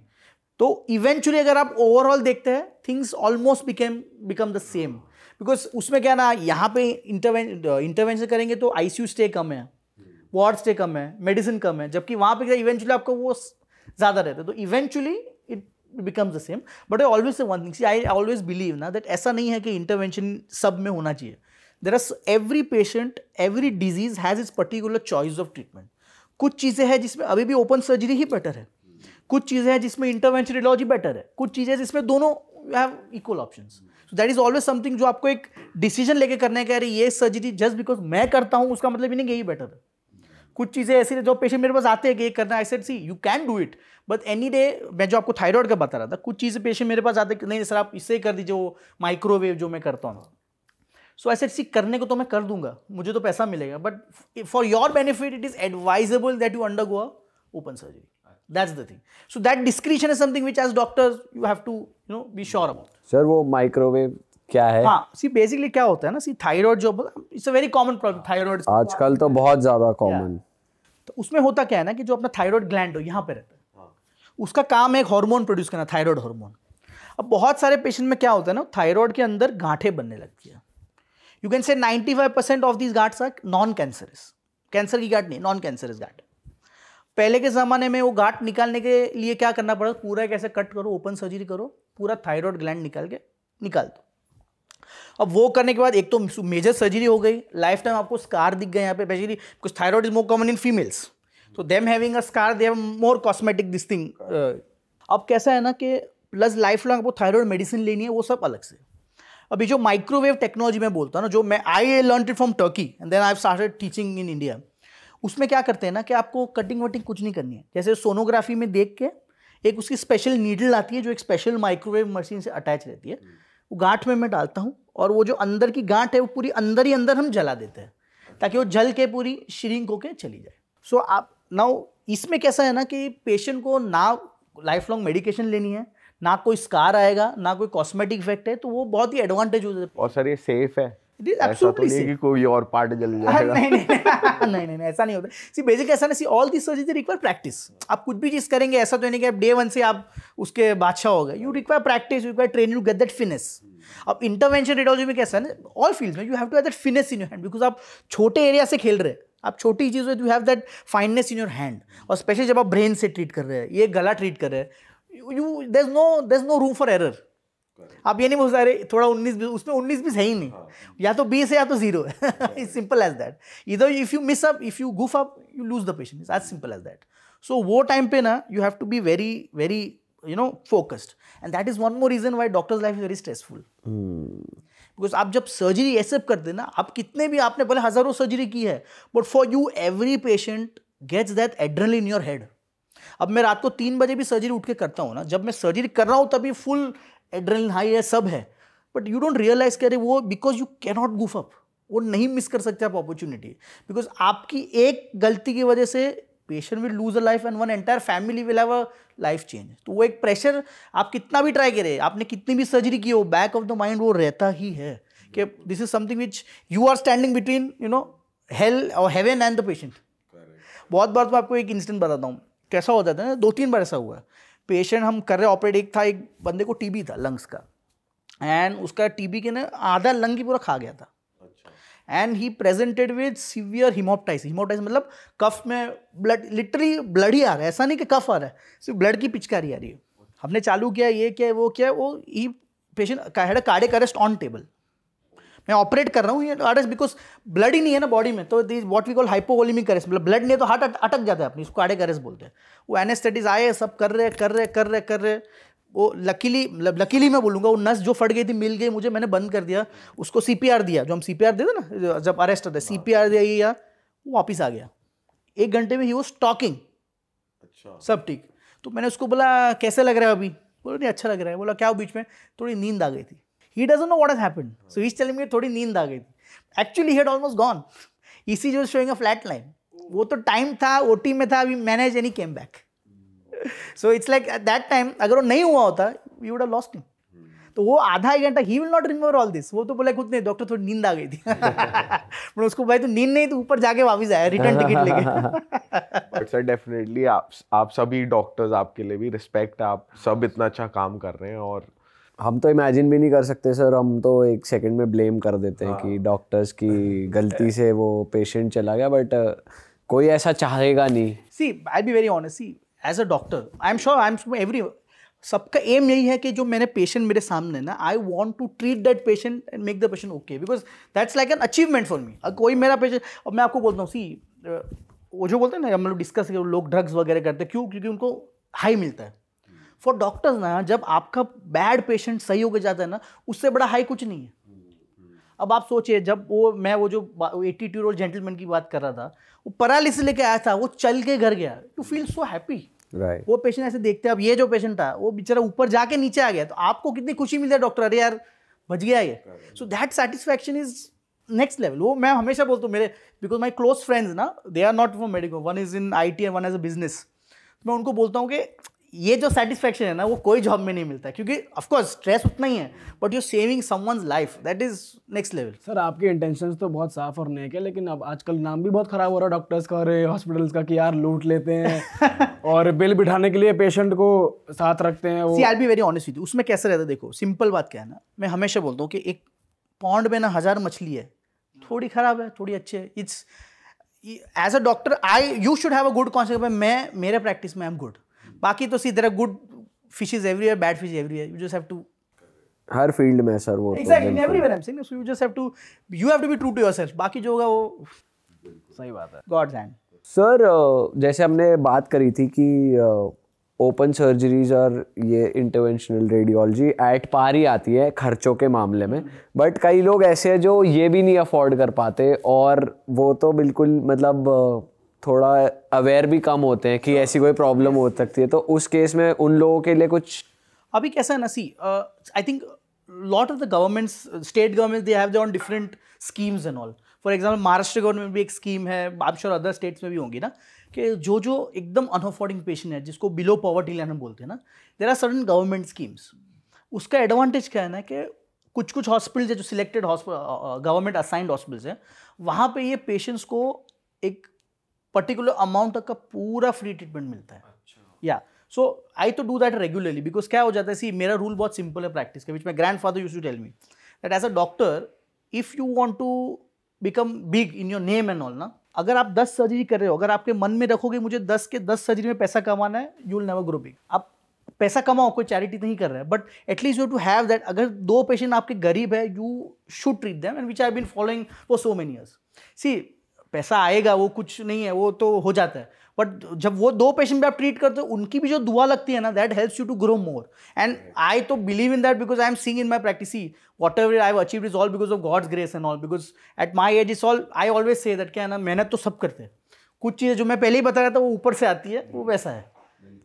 तो eventually अगर आप overall देखते हैं things almost became become the same because उसमें क्या ना यहाँ पे इंटरवें इंटरवेंशन करेंगे तो आईसीयू स्टे कम है वार्ड स्टे कम है मेडिसिन कम है जबकि वहाँ पे इवेंचुअली आपको वो ज़्यादा रहता है। तो eventually becomes the same but I always say one thing see I always believe ना दैट ऐसा नहीं है कि इंटरवेंशन सब में होना चाहिए. There are every patient every disease has is particular choice of treatment कुछ चीज़ें हैं जिसमें अभी भी ओपन सर्जरी ही बेटर है. कुछ चीज़ें हैं जिसमें इंटरवेंशन रेडियोलॉजी बेटर है. कुछ चीज़ें हैं जिसमें दोनों have equal option so that is always something जो आपको एक डिसीज़न लेके करने का अरे ये सर्जरी जस्ट बिकॉज़ मैं करता हूँ, उसका मतलब ही नहीं यही बेटर है. कुछ चीज़ें ऐसी जो पेशेंट मेरे पास आते हैं कि ये करना I said see you can do it but any day मैं जो आपको थायराइड का बता रहा था कुछ चीज़ें पेशेंट मेरे पास आते हैं कि नहीं सर आप इससे ही कर दीजिए वो माइक्रोवेव जो मैं करता हूँ। सो ऐसे सी करने को तो मैं कर दूँगा मुझे तो पैसा मिलेगा but for your benefit it is advisable that you undergo open surgery that's the thing so that description is something which as doctors you have to you know be sure about sir वो microwave क्या है? हाँ see basically क्या होता है ना see thyroid जो it's a very common problem thyroid आजकल तो बहुत ज़्यादा कॉमन तो उसमें होता क्या है ना कि जो अपना थायराइड ग्लैंड हो यहाँ पे रहता है। उसका काम है एक हार्मोन प्रोड्यूस करना थायराइड हार्मोन अब बहुत सारे पेशेंट में क्या होता है ना थायराइड के अंदर गांठें बनने लगती है। You can say 95 percent of these गांट्स are non cancerous cancer की गांठ नहीं नॉन कैंसरस गांठ। पहले के ज़माने में वो गांठ निकालने के लिए क्या करना पड़ा? पूरा कैसे कट करो ओपन सर्जरी करो पूरा थायराइड ग्लैंड निकाल के निकाल दो। अब वो करने के बाद एक तो मेजर सर्जरी हो गई लाइफ टाइम आपको स्कार दिख गए यहाँ पे बेसिकली कुछ thyroid is more common in females तो them having a scar they have more cosmetic this thing अब कैसा है ना कि प्लस लाइफ लॉन्ग आपको थायराइड मेडिसिन लेनी है, वो सब अलग से। अभी जो माइक्रोवेव टेक्नोलॉजी में बोलता हूँ ना, जो मैं I learn it from Turkey and then I started teaching in India उसमें क्या करते हैं ना कि आपको कटिंग वटिंग कुछ नहीं करनी है। जैसे सोनोग्राफी में देख के एक उसकी स्पेशल नीडल आती है, जो एक स्पेशल माइक्रोवेव मशीन से अटैच रहती है। वो गांठ में मैं डालता हूँ और वो जो अंदर की गांठ है वो पूरी अंदर ही अंदर हम जला देते हैं ताकि वो जल के पूरी श्रिंक होके चली जाए। सो so, आप नाउ इसमें कैसा है ना कि पेशेंट को ना लाइफ लॉन्ग मेडिकेशन लेनी है ना कोई स्कार आएगा ना कोई कॉस्मेटिक इफ़ेक्ट है तो वो बहुत ही एडवांटेज हो जाता है। और सर ये सेफ़ है। तो नहीं कि कोई और पार्ट जल जाएगा। नहीं नहीं नहीं ऐसा नहीं होता। सी बेसिक ऐसा नहीं see all this surgery require practice आप कुछ भी चीज़ करेंगे ऐसा तो नहीं कि आप डे वन से आप उसके बादशाह हो गए। You require practice you require training to get that finesse अब इंटरवेंशन रेडियोलॉजी में कैसा है ऑल फ़ील्ड में you have to have that finesse in your hand because आप छोटे एरिया से खेल रहे हैं। आप छोटी चीज़ you have that fineness in your hand और स्पेशली जब आप ब्रेन से ट्रीट कर रहे हैं ये गला ट्रीट कर रहे हैं you there no there no room for error आप ये नहीं बोल सकते थोड़ा उन्नीस बीस उसमें उन्नीस बीस है ही नहीं। हाँ। या तो बीस है या तो ज़ीरो। है इज़ सिंपल एज दैट इधर if you miss up if you goof up you lose the patient is as simple as that so वो टाइम पे ना you have to be very very you know focused and that is one more reason why doctors life is very stressful because आप जब surgery accept करते ना आप कितने भी आपने पहले हज़ारों सर्जरी की है but for you every patient gets that adrenal in your head अब मैं रात को तीन बजे भी सर्जरी उठ के करता हूँ ना जब मैं सर्जरी कर रहा हूँ तभी फुल एड्रल हाई है सब है. बट यू डोंट रियलाइज़ करे वो because you cannot goof up वो नहीं मिस कर सकते आप अपॉर्चुनिटी बिकॉज़ आपकी एक गलती की वजह से patient will lose a life and one entire family will have a life change तो वो एक प्रेशर आप कितना भी ट्राई करें आपने कितनी भी सर्जरी की हो बैक ऑफ़ द माइंड वो रहता ही है. कि this is something which you are standing between you know hell और हेवन एंड द पेशेंट बहुत बार तो आपको एक इंसिडेंट बताता हूँ. कैसा हो जाता है ना? दो तीन बार ऐसा हुआ है. पेशेंट हम कर रहे ऑपरेट एक था एक बंदे को टीबी था लंग्स का। एंड उसका टीबी के ना आधा लंग ही पूरा खा गया था। And he presented with severe haemoptysis haemoptysis मतलब कफ में ब्लड लिटरली ब्लड ही आ रहा है। ऐसा नहीं कि कफ आ रहा है सिर्फ़ ब्लड की पिचकारी आ रही है। हमने चालू किया ये क्या है वो क्या है वो ही patient cardiac arrest on table मैं ऑपरेट कर रहा हूँ ये अरेस्ट बिकॉज़ ब्लड ही नहीं है ना बॉडी में तो this what we call hypovolaemic arrest मतलब ब्लड नहीं है तो हार्ट अटक जाता है अपनी इसको कार्डिक अरेस्ट बोलते हैं। वो एनेस्थेटिस आए सब कर रहे कर रहे कर रहे कर रहे। वो लकीली मतलब लकीली मैं बोलूँगा वो नस जो फट गई थी मिल गई मुझे मैंने बंद कर दिया उसको सीपीआर दिया। जो हम सी देते ना जब अरेस्ट होते सी पी आर दिया या वो वापिस आ गया। एक घंटे में ही वो स्टॉकिंग अच्छा। सब ठीक। तो मैंने उसको बोला कैसे लग रहा है अभी? बोला नहीं अच्छा लग रहा है। बोला क्या हो बीच में? थोड़ी नींद आ गई थी। He doesn't know what has happened so he telling me थोड़ी नींद आ गई थी. एक्चुअली हेड ऑलमोस्ट गॉन इसी जो शोइंग अ फ्लैट लाइन वो तो टाइम था ओटी में था, अभी manage any came back so it's like at that time अगर वो नहीं हुआ होता यू वुड लॉस्ट हिम तो वो आधा एक घंटा he will not remember all this वो तो बोला, कुछ नहीं डॉक्टर थोड़ी नींद आ गई थी. पर उसको भाई तो नींद नहीं तो ऊपर जाके वापस आया रिटर्न टिकट लेके. बट सर डेफिनेटली आप आप सभी डॉक्टर्स आपके लिए भी रिस्पेक्ट आप सब इतना अच्छा काम कर रहे हैं और हम तो इमेजिन भी नहीं कर सकते सर हम तो एक सेकंड में ब्लेम कर देते हैं कि डॉक्टर्स की गलती से वो पेशेंट चला गया बट कोई ऐसा चाहेगा नहीं। See I be very honest see as a doctor I am sure I am every सबका एम यही है कि जो मैंने पेशेंट मेरे सामने ना I want to treat that patient and make the patient okay because that's like an achievement for me कोई मेरा पेशेंट और मैं आपको बोलता हूँ सी वो जो बोलते हैं ना हम लोग डिस्कस लोग ड्रग्स वगैरह करते हैं क्यों? क्योंकि उनको हाई मिलता है। फॉर डॉक्टर्स ना जब आपका बैड पेशेंट सही होकर जाता है ना उससे बड़ा हाई कुछ नहीं है। अब आप सोचिए जब वो मैं वो जो एट्टी टू जेंटलमैन की बात कर रहा था वो परालिसिस लेके आया था वो चल के घर गया। To feel so happy right. वो पेशेंट ऐसे देखते हैं अब ये जो पेशेंट था वो बेचारा ऊपर जाके नीचे आ गया। तो आपको कितनी खुशी मिलती है डॉक्टर अरे यार बच गया ये। So that satisfaction is next level वो मैं हमेशा बोलता हूँ मेरे बिकॉज़ माई क्लोज फ्रेंड्स ना they are not for medical one is in I T and one as a business मैं उनको बोलता हूँ कि ये जो सेटिस्फैक्शन है ना वो कोई जॉब में नहीं मिलता क्योंकि ऑफकोर्स स्ट्रेस उतना ही है but you saving someone's life that is next level sir आपके इंटेंशंस तो बहुत साफ़ और नेक है लेकिन अब आजकल नाम भी बहुत खराब हो रहा है डॉक्टर्स का और हॉस्पिटल्स का कि यार लूट लेते हैं और बिल बिठाने के लिए पेशेंट को साथ रखते हैं see I be very honest with उसमें कैसे रहता है देखो सिंपल बात क्या है ना मैं हमेशा बोलता हूँ कि एक पॉन्ड में ना हज़ार मछली है थोड़ी खराब है थोड़ी अच्छी है it's as a doctor I you should have a good concept मैं मेरे प्रैक्टिस में आई एम गुड बाकी तो see there are good fishes everywhere bad fish everywhere you just have to her field में सर वो exactly everywhere I am saying so you just have to you have to be true to yourself बाकी जो होगा वो सही बात है। God's hand sir जैसे हमने बात करी थी कि ओपन सर्जरीज और ये इंटरवेंशनल रेडियोलॉजी एट पार ही आती है खर्चों के मामले में। बट कई लोग ऐसे हैं जो ये भी नहीं अफोर्ड कर पाते और वो तो बिल्कुल मतलब थोड़ा अवेयर भी कम होते हैं कि ऐसी कोई प्रॉब्लम हो सकती है। तो उस केस में उन लोगों के लिए कुछ अभी कैसा है ना see I think lot of the governments state government they have on different schemes and all for example Maharashtra government भी एक स्कीम है आई श्योर अदर स्टेट्स में भी होंगी ना कि जो जो एकदम अनअफोर्डिंग पेशेंट है जिसको बिलो पॉवर्टी लाइन बोलते हैं ना there are certain government schemes उसका एडवांटेज क्या है ना कि कुछ कुछ हॉस्पिटल्स है जो सिलेक्टेड गवर्नमेंट असाइंड हॉस्पिटल्स हैं वहाँ पे ये पेशेंट्स को एक पर्टिकुलर अमाउंट तक का पूरा फ्री ट्रीटमेंट मिलता है। या सो आई तो डू दैट रेगुलरली बिकॉज़ क्या हो जाता है सी मेरा रूल बहुत सिंपल है प्रैक्टिस के बीच में grandfather use to tell me that as a doctor if you want to become big in your name and all ना अगर आप दस सर्जरी कर रहे हो अगर आपके मन में रखोगे मुझे दस के दस सर्जरी में पैसा कमाना है you will never grow big आप पैसा कमाओ कोई चैरिटी नहीं कर रहा है but at least you to have that अगर दो पेशेंट आपके गरीब है you should treat them and which I been following for so many years see पैसा आएगा वो कुछ नहीं है वो तो हो जाता है। बट जब वो दो पेशेंट भी आप ट्रीट करते हो उनकी भी जो दुआ लगती है ना that helps you to grow more and I तो believe in that because I am seeing in my practice whatever I achieve is all because of God's grace and all because at my age is all I always say that क्या है ना मेहनत तो सब करते हैं। कुछ चीज़ें जो मैं पहले ही बता रहा था वो ऊपर से आती है वो वैसा है।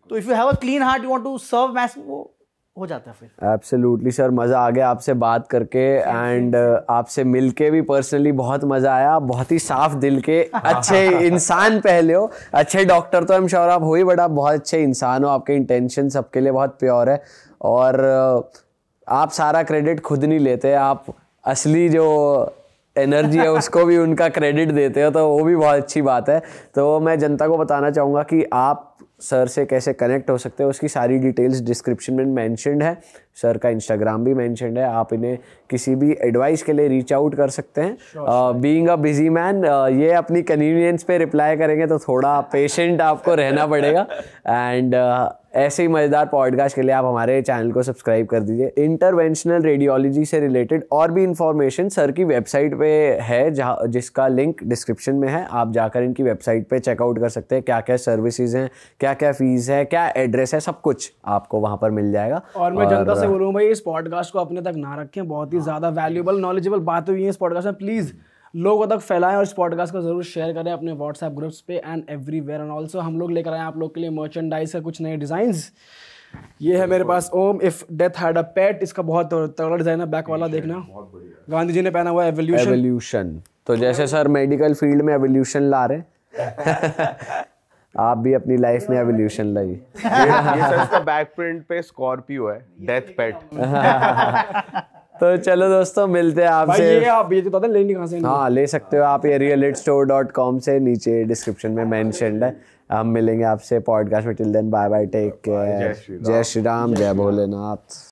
तो if you have a clean heart you want to serve mass वो हो जाता है फिर। एब्सोल्युटली सर मज़ा आ गया आपसे बात करके एंड आपसे मिल के भी पर्सनली बहुत मज़ा आया। बहुत ही साफ़ दिल के अच्छे इंसान पहले हो। अच्छे डॉक्टर तो एम श्योर आप हो ही बट आप बहुत अच्छे इंसान हो। आपके इंटेंशन सबके लिए बहुत प्योर है। और आप सारा क्रेडिट खुद नहीं लेते। आप असली जो एनर्जी है उसको भी उनका क्रेडिट देते हो तो वो भी बहुत अच्छी बात है। तो मैं जनता को बताना चाहूँगा कि आप सर से कैसे कनेक्ट हो सकते हो उसकी सारी डिटेल्स डिस्क्रिप्शन में मैंशनड है। सर का इंस्टाग्राम भी मैंशनड है आप इन्हें किसी भी एडवाइस के लिए रीच आउट कर सकते हैं। बीइंग अ बिज़ी मैन ये अपनी कन्वीनियंस पे रिप्लाई करेंगे तो थोड़ा पेशेंट आपको रहना पड़ेगा। एंड uh, ऐसे ही मज़ेदार पॉडकास्ट के लिए आप हमारे चैनल को सब्सक्राइब कर दीजिए। इंटरवेंशनल रेडियोलॉजी से रिलेटेड और भी इंफॉर्मेशन सर की वेबसाइट पे है जहाँ जिसका लिंक डिस्क्रिप्शन में है। आप जाकर इनकी वेबसाइट पे चेकआउट कर सकते हैं क्या क्या सर्विसेज़ हैं क्या क्या फ़ीस है क्या एड्रेस है सब कुछ आपको वहाँ पर मिल जाएगा। और मैं जनता से बोलूँ भाई इस पॉडकास्ट को अपने तक ना रखें। बहुत ही ज़्यादा वैल्यूबल नॉलेजेबल बात हुई है इस पॉडकास्ट में। प्लीज़ लोगों तक फैलाएँ और इस पॉडकास्ट को ज़रूर शेयर करें अपने व्हाट्सएप ग्रुप्स पे एंड एवरीवेयर एंड ऑल्सो हम लोग लेकर आए आप लोग के लिए मर्चेंडाइज का कुछ नए डिज़ाइन ये है मेरे पास Om if death had a pet इसका बहुत तगड़ा डिज़ाइन है बैक वाला देखना। गांधी जी ने पहना हुआ एवोल्यूशन एवोल्यूशन तो जैसे सर मेडिकल फ़ील्ड में एवोल्यूशन ला रहे आप भी अपनी लाइफ में एवोल्यूशन लाई। ये ये सर का बैक प्रिंट पे स्कॉर्पियो है डेथ पेट तो चलो दोस्तों मिलते हैं आपसे। ये आप ये तो लेने कहाँ से हाँ? ले सकते हो आप ये रियल स्टोर डॉट कॉम से नीचे डिस्क्रिप्शन में मैंशनड है। हम मिलेंगे आपसे पॉडकास्ट में। Till then bye bye take care जय श्री राम। जय भोलेनाथ।